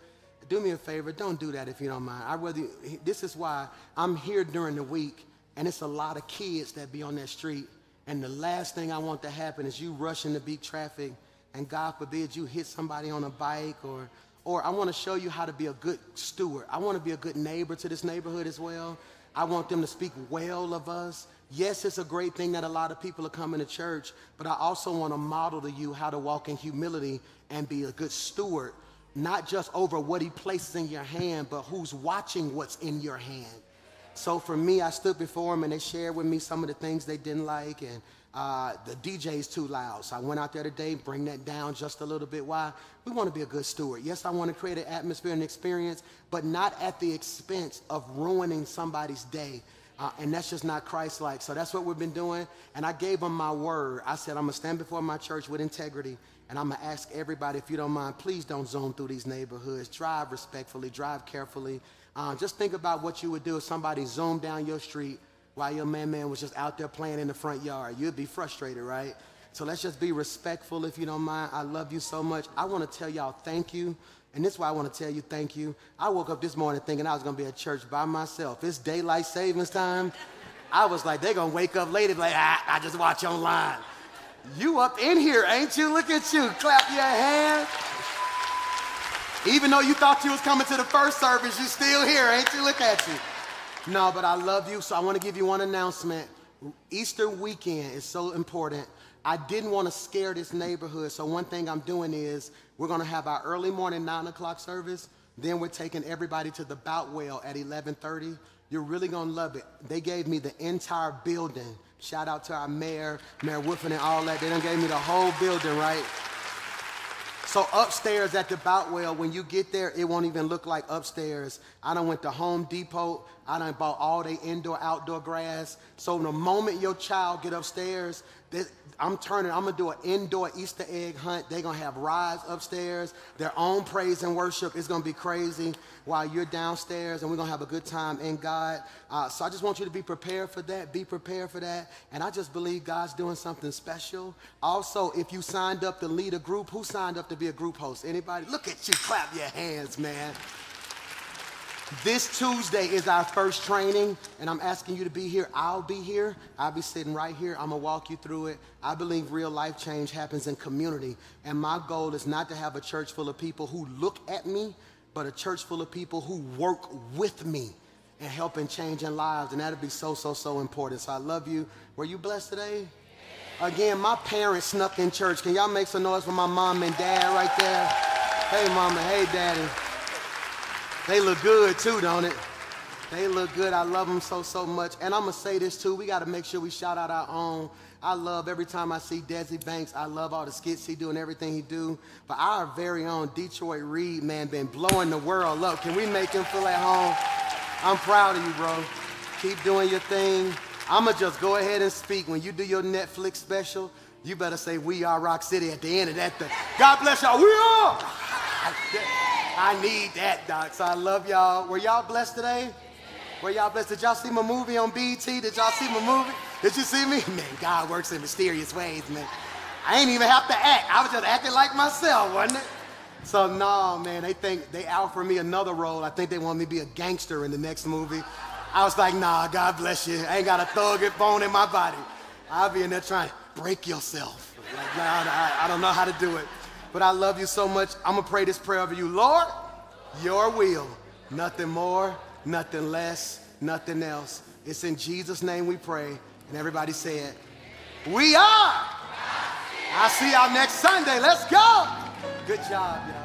Do me a favor, don't do that if you don't mind. I rather this is why I'm here during the week, and it's a lot of kids that be on that street and the last thing I want to happen is you rush into beat traffic and God forbid you hit somebody on a bike or or I want to show you how to be a good steward. I want to be a good neighbor to this neighborhood as well. I want them to speak well of us. Yes, it's a great thing that a lot of people are coming to church, but I also want to model to you how to walk in humility and be a good steward, not just over what he places in your hand, but who's watching what's in your hand. So for me, I stood before them and they shared with me some of the things they didn't like and uh, the DJ's too loud. So I went out there today, bring that down just a little bit. Why? We want to be a good steward. Yes, I want to create an atmosphere and experience, but not at the expense of ruining somebody's day. Uh, and that's just not Christ-like. So that's what we've been doing. And I gave them my word. I said, I'm going to stand before my church with integrity. And I'm going to ask everybody, if you don't mind, please don't zone through these neighborhoods. Drive respectfully, drive carefully. Uh, just think about what you would do if somebody zoomed down your street while your man man was just out there playing in the front yard. You'd be frustrated, right? So let's just be respectful if you don't mind. I love you so much. I want to tell y'all thank you. And this is why I want to tell you thank you. I woke up this morning thinking I was going to be at church by myself. It's daylight savings time. I was like, they're going to wake up late and be like, ah, I just watch online. You up in here, ain't you? Look at you. Clap your hands. Even though you thought you was coming to the first service, you still here, ain't you? Look at you. No, but I love you, so I want to give you one announcement. Easter weekend is so important. I didn't want to scare this neighborhood, so one thing I'm doing is we're going to have our early morning 9 o'clock service. Then we're taking everybody to the Boutwell at 1130. You're really going to love it. They gave me the entire building. Shout out to our mayor, Mayor Woodfin and all that. They done gave me the whole building, right? So upstairs at the Boutwell, when you get there, it won't even look like upstairs. I done went to Home Depot. I done bought all the indoor, outdoor grass. So the moment your child get upstairs, I'm turning, I'm gonna do an indoor Easter egg hunt. They're gonna have rides upstairs, their own praise and worship. It's gonna be crazy while you're downstairs, and we're gonna have a good time in God. Uh, so I just want you to be prepared for that. Be prepared for that. And I just believe God's doing something special. Also, if you signed up to lead a group, who signed up to be a group host? Anybody? Look at you, clap your hands, man. This Tuesday is our first training, and I'm asking you to be here. I'll be here. I'll be sitting right here. I'm going to walk you through it. I believe real life change happens in community, and my goal is not to have a church full of people who look at me, but a church full of people who work with me and helping changing lives, and that'll be so, so, so important. So I love you. Were you blessed today? Again, my parents snuck in church. Can y'all make some noise for my mom and dad right there? Hey, mama. Hey, daddy. They look good too, don't it? They look good. I love them so, so much. And I'm going to say this too. We got to make sure we shout out our own. I love every time I see Desi Banks. I love all the skits he do and everything he do. But our very own Detroit Reed, man, been blowing the world up. Can we make him feel at home? I'm proud of you, bro. Keep doing your thing. I'm going to just go ahead and speak. When you do your Netflix special, you better say, We Are Rock City at the end of that thing. God bless y'all. We are. I need that, Doc. So I love y'all. Were y'all blessed today? Were y'all blessed? Did y'all see my movie on BET? Did y'all see my movie? Did you see me? Man, God works in mysterious ways, man. I ain't even have to act. I was just acting like myself, wasn't it? So no, man, they think they offered me another role. I think they want me to be a gangster in the next movie. I was like, nah, God bless you. I ain't got a thug bone in my body. I'll be in there trying to break yourself. Like, I, I don't know how to do it. But I love you so much. I'm going to pray this prayer over you. Lord, your will, nothing more, nothing less, nothing else. It's in Jesus' name we pray. And everybody say it. We are. I'll see y'all next Sunday. Let's go. Good job.